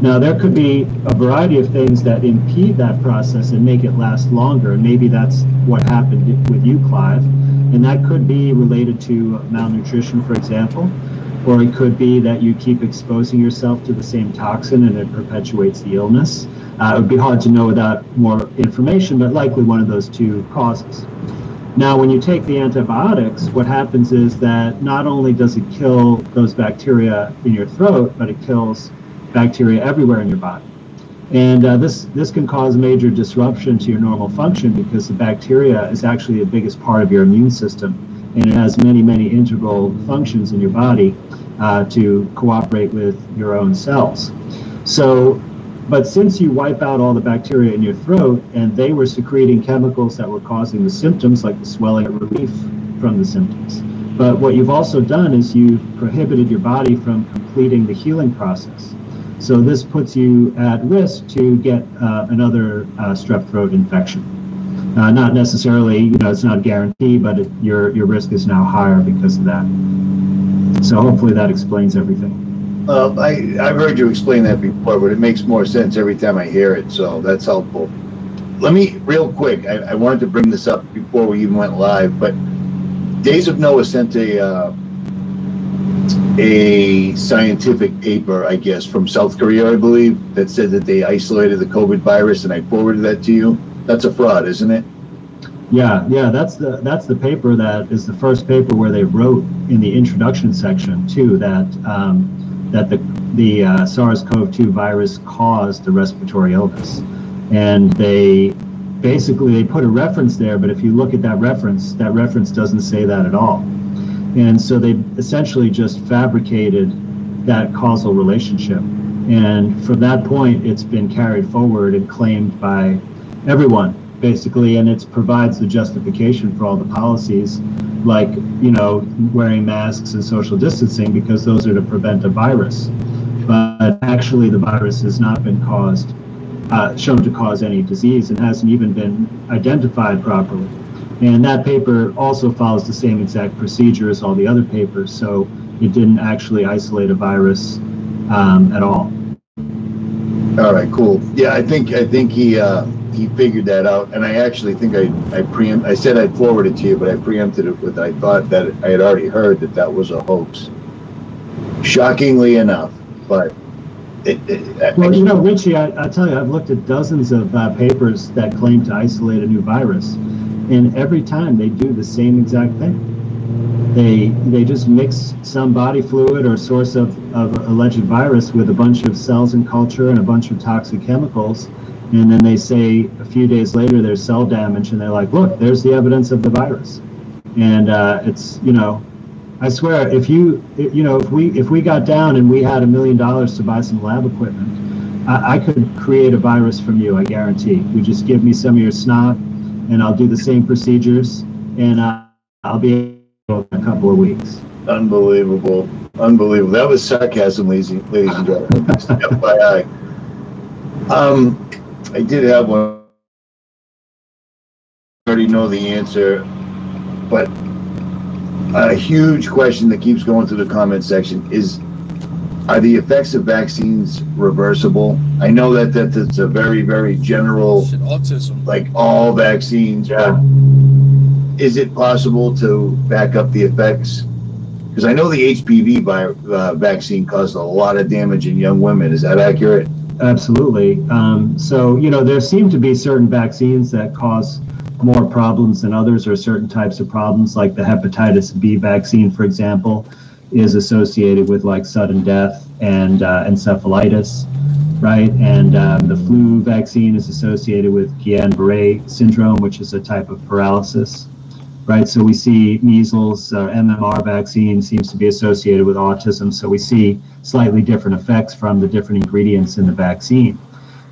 Speaker 1: Now, there could be a variety of things that impede that process and make it last longer. And maybe that's what happened with you, Clive. And that could be related to malnutrition, for example, or it could be that you keep exposing yourself to the same toxin and it perpetuates the illness. Uh, it would be hard to know without more information, but likely one of those two causes. Now, when you take the antibiotics, what happens is that not only does it kill those bacteria in your throat, but it kills bacteria everywhere in your body. And uh, this, this can cause major disruption to your normal function because the bacteria is actually the biggest part of your immune system. And it has many, many integral functions in your body uh, to cooperate with your own cells. So but since you wipe out all the bacteria in your throat and they were secreting chemicals that were causing the symptoms, like the swelling relief from the symptoms, But what you've also done is you've prohibited your body from completing the healing process. So this puts you at risk to get uh, another uh, strep throat infection. Uh, not necessarily, you know, it's not guaranteed, but it, your your risk is now higher because of that. So hopefully that explains everything.
Speaker 2: Uh, I, I've heard you explain that before, but it makes more sense every time I hear it, so that's helpful. Let me, real quick, I, I wanted to bring this up before we even went live, but Days of Noah sent a uh, a scientific paper, I guess, from South Korea, I believe, that said that they isolated the COVID virus, and I forwarded that to you. That's a fraud, isn't it?
Speaker 1: Yeah, yeah, that's the that's the paper that is the first paper where they wrote in the introduction section too that um, that the the uh, SARS-CoV-2 virus caused the respiratory illness, and they basically they put a reference there. But if you look at that reference, that reference doesn't say that at all, and so they essentially just fabricated that causal relationship. And from that point, it's been carried forward and claimed by everyone basically, and it provides the justification for all the policies, like you know wearing masks and social distancing, because those are to prevent a virus. But actually, the virus has not been caused, uh, shown to cause any disease, and hasn't even been identified properly. And that paper also follows the same exact procedure as all the other papers, so it didn't actually isolate a virus um, at all.
Speaker 2: All right, cool. Yeah, I think I think he. Uh he figured that out, and I actually think I I preempt. I said I'd forward it to you, but I preempted it with I thought that I had already heard that that was a hoax. Shockingly enough, but it,
Speaker 1: it, well, you know, Richie, I, I tell you, I've looked at dozens of uh, papers that claim to isolate a new virus, and every time they do the same exact thing. They they just mix some body fluid or source of, of alleged virus with a bunch of cells and culture and a bunch of toxic chemicals and then they say a few days later there's cell damage and they're like look there's the evidence of the virus. And uh, it's you know i swear if you you know if we if we got down and we had a million dollars to buy some lab equipment I, I, could create a virus from you i guarantee. You just give me some of your snot and i'll do the same procedures and uh, i'll be able in a couple of weeks.
Speaker 2: Unbelievable. Unbelievable. That was sarcasm ladies, ladies and gentlemen. Fyi um I did have one. I already know the answer, but a huge question that keeps going through the comment section is are the effects of vaccines reversible? I know that, that that's a very, very general
Speaker 3: Shit, autism.
Speaker 2: Like all vaccines, yeah. is it possible to back up the effects? Because I know the HPV uh, vaccine caused a lot of damage in young women. Is that accurate?
Speaker 1: Absolutely. Um, so, you know, there seem to be certain vaccines that cause more problems than others, or certain types of problems, like the hepatitis B vaccine, for example, is associated with like sudden death and uh, encephalitis, right? And um, the flu vaccine is associated with Guillain-Barré syndrome, which is a type of paralysis right? So we see measles, uh, MMR vaccine seems to be associated with autism. So we see slightly different effects from the different ingredients in the vaccine.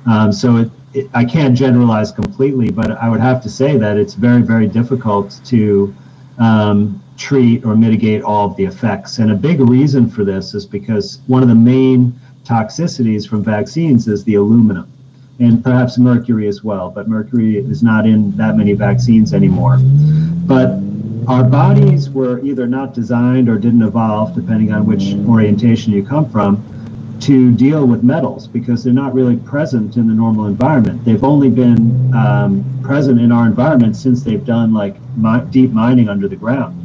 Speaker 1: Um, so it, it, I can't generalize completely, but I would have to say that it's very, very difficult to um, treat or mitigate all of the effects. And a big reason for this is because one of the main toxicities from vaccines is the aluminum and perhaps mercury as well. But mercury is not in that many vaccines anymore. But our bodies were either not designed or didn't evolve, depending on which orientation you come from, to deal with metals because they're not really present in the normal environment. They've only been um, present in our environment since they've done like mi- deep mining under the ground.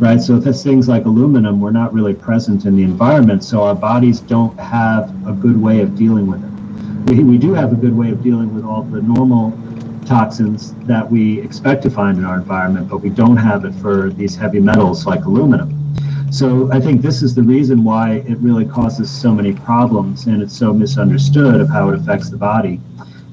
Speaker 1: Right, so if it's things like aluminum, we're not really present in the environment, so our bodies don't have a good way of dealing with it we, we do have a good way of dealing with all the normal toxins that we expect to find in our environment, but we don't have it for these heavy metals like aluminum. So I think this is the reason why it really causes so many problems and it's so misunderstood of how it affects the body.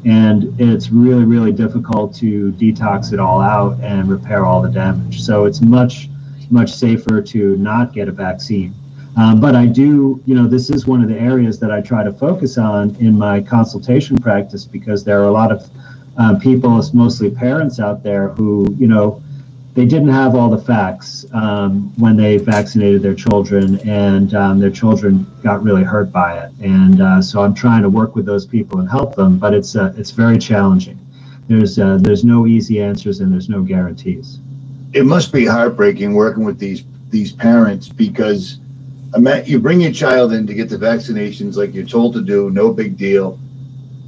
Speaker 1: And it's really, really difficult to detox it all out and repair all the damage. So it's much, much safer to not get a vaccine. Um, but I do, you know, this is one of the areas that I try to focus on in my consultation practice because there are a lot of um, people, it's mostly parents out there who, you know, they didn't have all the facts um, when they vaccinated their children, and um, their children got really hurt by it. And uh, so I'm trying to work with those people and help them, but it's uh, it's very challenging. There's uh, there's no easy answers and there's no guarantees.
Speaker 2: It must be heartbreaking working with these these parents because you bring your child in to get the vaccinations like you're told to do, no big deal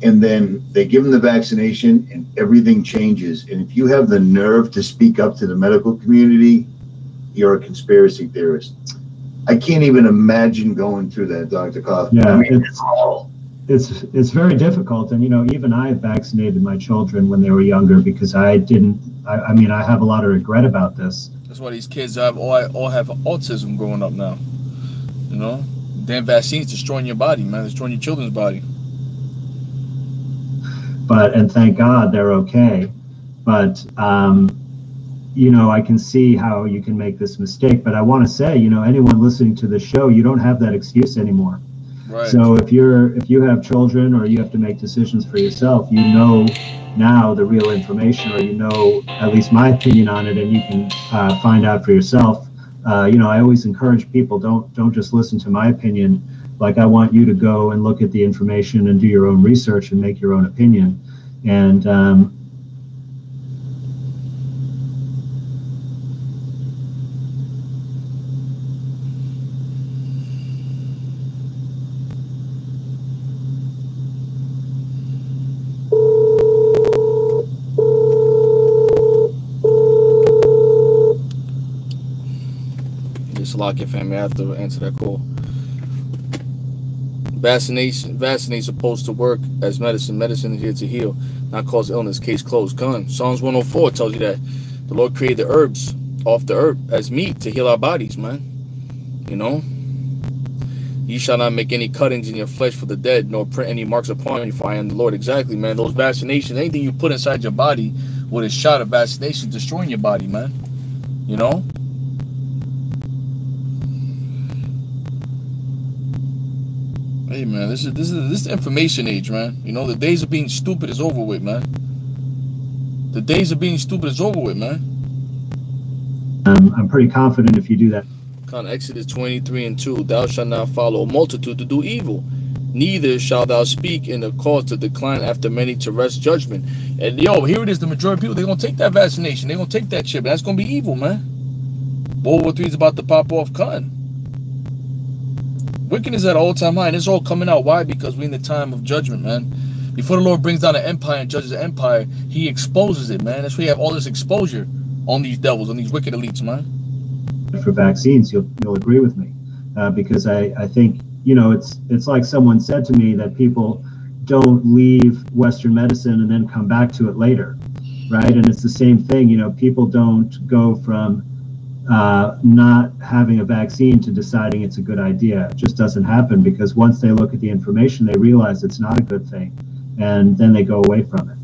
Speaker 2: and then they give them the vaccination and everything changes. And if you have the nerve to speak up to the medical community, you're a conspiracy theorist. I can't even imagine going through that, Dr. Kaufman.
Speaker 1: Yeah, I mean, it's, it's it's very difficult. And you know, even I vaccinated my children when they were younger because I didn't. I, I mean, I have a lot of regret about this.
Speaker 3: That's why these kids have all all have autism growing up now. You know, damn vaccines destroying your body, man, destroying your children's body
Speaker 1: but and thank God they're okay. But um, you know, I can see how you can make this mistake. But I want to say, you know, anyone listening to the show, you don't have that excuse anymore. Right. So if you're if you have children or you have to make decisions for yourself, you know now the real information, or you know at least my opinion on it, and you can uh, find out for yourself. Uh, you know, I always encourage people don't don't just listen to my opinion like I want you to go and look at the information and do your own research and make your own opinion. And um,
Speaker 3: Just lock family. I have to answer that call. Vaccination, vaccinate supposed to work as medicine. Medicine is here to heal, not cause illness. Case closed. Gun. Psalms 104 tells you that the Lord created the herbs off the herb as meat to heal our bodies, man. You know? You shall not make any cuttings in your flesh for the dead, nor print any marks upon you, for I am the Lord. Exactly, man. Those vaccinations, anything you put inside your body with a shot of vaccination, destroying your body, man. You know? Hey man, this is this is this is information age, man. You know the days of being stupid is over with, man. The days of being stupid is over with, man.
Speaker 1: Um, I'm pretty confident if you do that.
Speaker 3: Con Exodus 23 and 2, thou shalt not follow a multitude to do evil, neither shalt thou speak in the cause to decline after many to rest judgment. And yo, here it is, the majority of people, they're gonna take that vaccination, they're gonna take that chip, that's gonna be evil, man. World War Three is about to pop off con. Wickedness at all time high, and it's all coming out. Why? Because we're in the time of judgment, man. Before the Lord brings down an empire and judges the empire, he exposes it, man. That's why you have all this exposure on these devils, on these wicked elites, man.
Speaker 1: For vaccines, you'll you'll agree with me, uh, because I I think you know it's it's like someone said to me that people don't leave Western medicine and then come back to it later, right? And it's the same thing. You know, people don't go from uh, not having a vaccine to deciding it's a good idea. It just doesn't happen because once they look at the information, they realize it's not a good thing, and then they go away from it.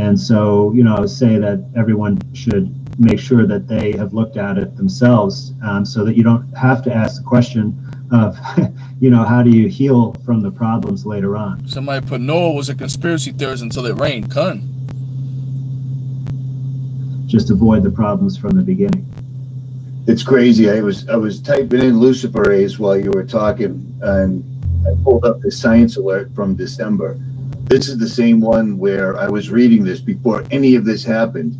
Speaker 1: And so, you know, I would say that everyone should make sure that they have looked at it themselves, um, so that you don't have to ask the question of, you know, how do you heal from the problems later on.
Speaker 3: Somebody put Noah was a conspiracy theorist until it rained. Kun.
Speaker 1: Just avoid the problems from the beginning
Speaker 2: it's crazy. I was I was typing in luciferase while you were talking, and I pulled up the science alert from December. This is the same one where I was reading this before any of this happened,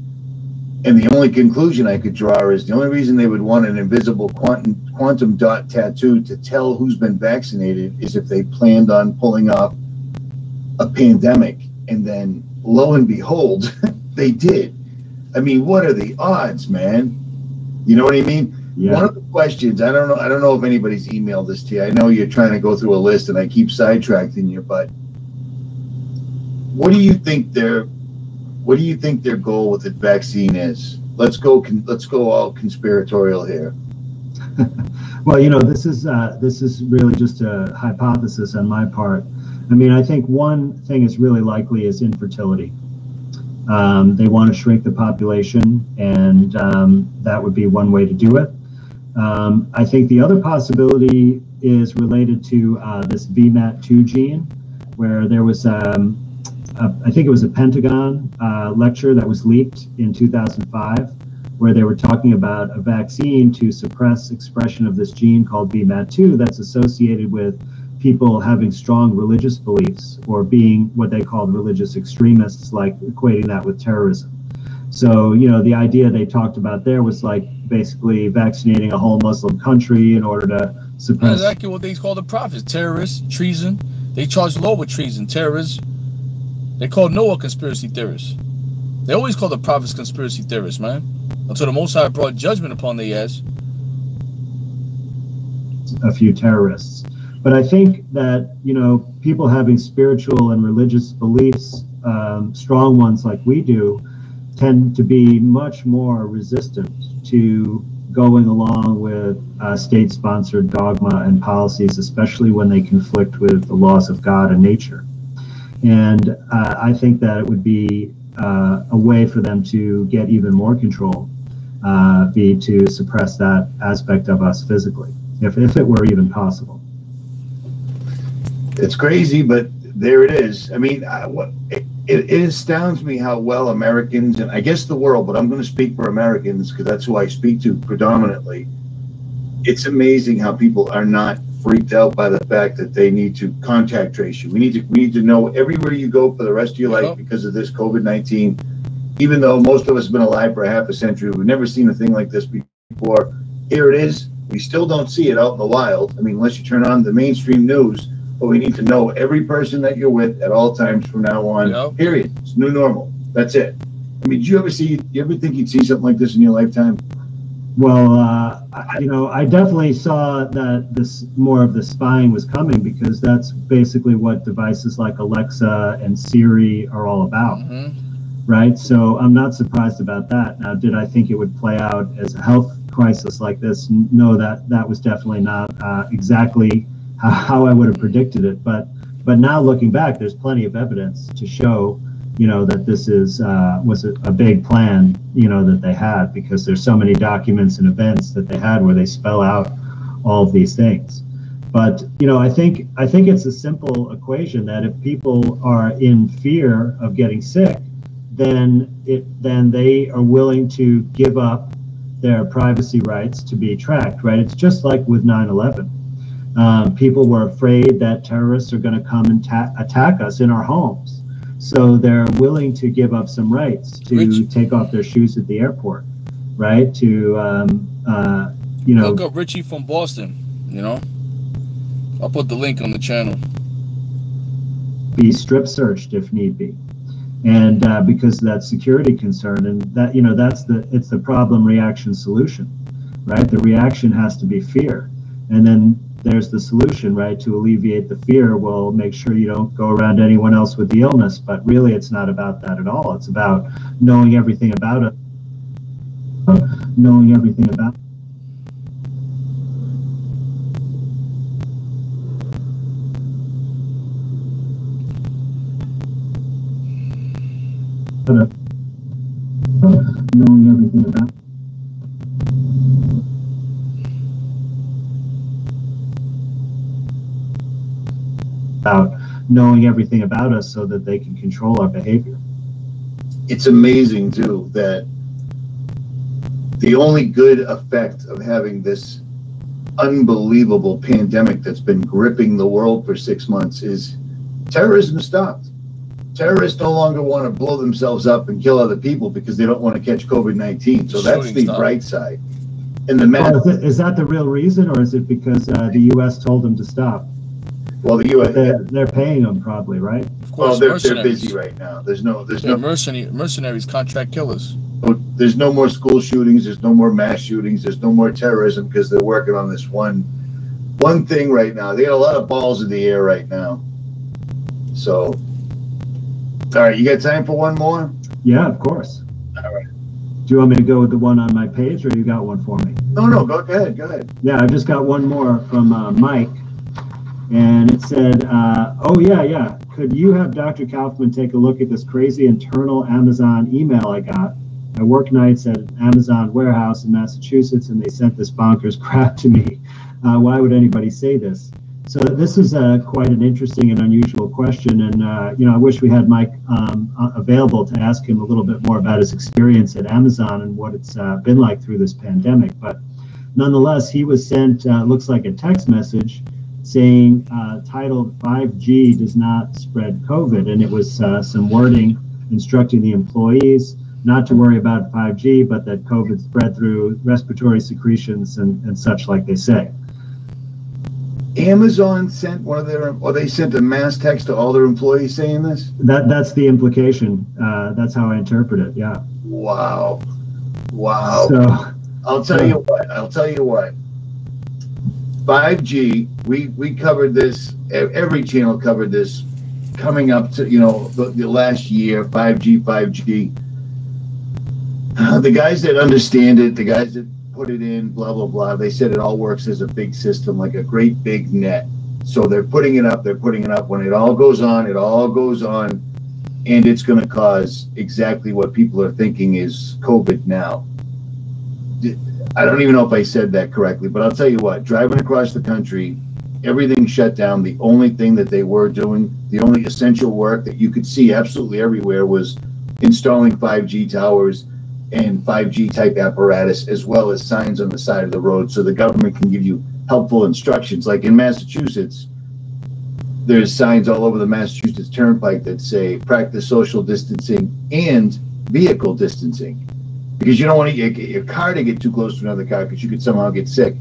Speaker 2: and the only conclusion I could draw is the only reason they would want an invisible quantum quantum dot tattoo to tell who's been vaccinated is if they planned on pulling off a pandemic, and then lo and behold, they did. I mean, what are the odds, man? You know what I mean? Yeah. One of the questions, I don't know, I don't know if anybody's emailed this to you. I know you're trying to go through a list and I keep sidetracking you, but what do you think their what do you think their goal with the vaccine is? Let's go let's go all conspiratorial here.
Speaker 1: well, you know, this is uh, this is really just a hypothesis on my part. I mean, I think one thing is really likely is infertility. Um, they want to shrink the population, and um, that would be one way to do it. Um, I think the other possibility is related to uh, this VMAT2 gene, where there was, um, a, I think it was a Pentagon uh, lecture that was leaked in 2005, where they were talking about a vaccine to suppress expression of this gene called VMAT2 that's associated with people having strong religious beliefs or being what they called religious extremists, like equating that with terrorism. So, you know, the idea they talked about there was like basically vaccinating a whole Muslim country in order to suppress.
Speaker 3: That's exactly what they call the prophets terrorists, treason. They charge law with treason, terrorists. They call Noah conspiracy theorists. They always call the prophets conspiracy theorists, man. Until the Most High brought judgment upon their ass.
Speaker 1: A few terrorists. But I think that, you know, people having spiritual and religious beliefs, um, strong ones like we do, tend to be much more resistant to going along with uh, state sponsored dogma and policies, especially when they conflict with the laws of God and nature. And uh, I think that it would be uh, a way for them to get even more control, uh, be to suppress that aspect of us physically, if, if it were even possible.
Speaker 2: It's crazy, but there it is. I mean, I, what it, it, it, astounds me how well Americans and I guess the world, but I'm going to speak for Americans because that's who I speak to predominantly. It's amazing how people are not freaked out by the fact that they need to contact trace you. We need to we need to know everywhere you go for the rest of your life because of this COVID nineteen. Even though most of us have been alive for half a century, we've never seen a thing like this before. Here it is. We still don't see it out in the wild. I mean, unless you turn on the mainstream news but we need to know every person that you're with at all times from now on. Yep. Period. It's new normal. That's it. I mean, did you ever see? You ever think you'd see something like this in your lifetime?
Speaker 1: Well, uh, you know, I definitely saw that this more of the spying was coming because that's basically what devices like Alexa and Siri are all about, mm-hmm. right? So I'm not surprised about that. Now, did I think it would play out as a health crisis like this? No, that that was definitely not uh, exactly how I would have predicted it. But but now looking back, there's plenty of evidence to show, you know, that this is uh, was a, a, big plan, you know, that they had because there's so many documents and events that they had where they spell out all of these things. But you know, I think I think it's a simple equation that if people are in fear of getting sick, then it then they are willing to give up their privacy rights to be tracked. Right? It's just like with 9/11 um, people were afraid that terrorists are going to come and ta- attack us in our homes. So they're willing to give up some rights to Rich. take off their shoes at the airport, right? To, um, uh, you know.
Speaker 3: Look up Richie from Boston, you know? I'll put the link on the channel.
Speaker 1: Be strip searched if need be. And uh, because of that security concern, and that, you know, that's the, it's the problem reaction solution, right? The reaction has to be fear. And then there's the solution, right? To alleviate the fear, well, make sure you don't go around anyone else with the illness. But really, it's not about that at all. It's about knowing everything about it, knowing everything about. Knowing everything about. about knowing everything about us so that they can control our behavior.
Speaker 2: It's amazing, too, that the only good effect of having this unbelievable pandemic that's been gripping the world for six months is terrorism stopped. Terrorists no longer want to blow themselves up and kill other people because they don't want to catch COVID 19. So that's the bright side.
Speaker 1: And the math- is that the real reason, or is it because uh, the U.S. told them to stop?
Speaker 2: Well, the U.S.
Speaker 1: They're, they're paying them probably, right?
Speaker 2: Of course, well, they're, they're busy right now. There's no, there's no
Speaker 3: mercenary, mercenaries, contract killers.
Speaker 2: There's no more school shootings. There's no more mass shootings. There's no more terrorism because they're working on this one, one thing right now. They got a lot of balls in the air right now. So, all right, you got time for one more?
Speaker 1: Yeah, of course.
Speaker 2: All right.
Speaker 1: Do you want me to go with the one on my page, or you got one for me?
Speaker 2: No, no, go ahead. Go ahead.
Speaker 1: Yeah, I've just got one more from uh, Mike and it said, uh, "Oh yeah, yeah. Could you have Dr. Kaufman take a look at this crazy internal Amazon email I got? I work nights at an Amazon warehouse in Massachusetts, and they sent this bonkers crap to me. Uh, why would anybody say this? so this is a, quite an interesting and unusual question, and uh, you know I wish we had Mike um, available to ask him a little bit more about his experience at Amazon and what it's uh, been like through this pandemic. But nonetheless, he was sent uh, looks like a text message saying uh, titled 5G does not spread COVID, and it was uh, some wording instructing the employees not to worry about 5G, but that COVID spread through respiratory secretions and, and such, like they say.
Speaker 2: Amazon sent one of their, or they sent a mass text to all their employees saying this.
Speaker 1: That that's the implication. Uh, that's how I interpret it. Yeah.
Speaker 2: Wow. Wow. So I'll tell so, you what. I'll tell you what. 5G. We we covered this. Every channel covered this. Coming up to you know the, the last year. 5G. 5G. Uh, the guys that understand it, the guys that put it in, blah, blah, blah. They said it all works as a big system, like a great big net. So they're putting it up, they're putting it up. When it all goes on, it all goes on, and it's going to cause exactly what people are thinking is COVID now. I don't even know if I said that correctly, but I'll tell you what, driving across the country, everything shut down. The only thing that they were doing, the only essential work that you could see absolutely everywhere was installing 5G towers and 5G type apparatus, as well as signs on the side of the road, so the government can give you helpful instructions. Like in Massachusetts, there's signs all over the Massachusetts Turnpike that say practice social distancing and vehicle distancing, because you don't want to, get your car to get too close to another car because you could somehow get sick.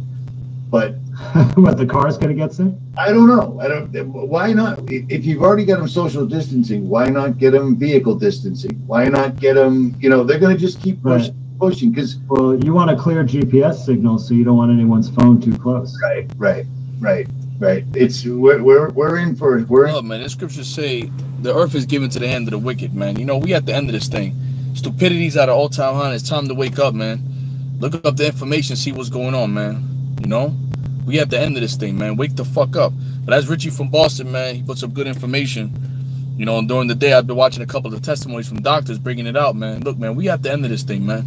Speaker 2: But
Speaker 1: what the car is going to get sick?
Speaker 2: I don't know. I don't. Why not? If you've already got them social distancing, why not get them vehicle distancing? Why not get them? You know, they're going to just keep pushing, right. pushing. Because
Speaker 1: well, you want a clear GPS signal, so you don't want anyone's phone too close.
Speaker 2: Right. Right. Right. Right. It's we're we're, we're in for we're.
Speaker 3: Oh man, the scriptures say the earth is given to the hand of the wicked. Man, you know we at the end of this thing. Stupidity's at an all time high. It's time to wake up, man. Look up the information, see what's going on, man. You know, we have the end of this thing, man. Wake the fuck up. But as Richie from Boston, man, he puts up good information. You know, and during the day, I've been watching a couple of testimonies from doctors bringing it out, man. Look, man, we have the end of this thing, man.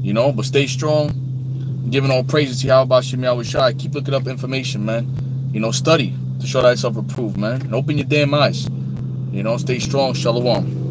Speaker 3: You know, but stay strong. Giving all praises to Yahweh Shem Yahweh Shai. Keep looking up information, man. You know, study to show thyself approved, man. And open your damn eyes. You know, stay strong. Shalom.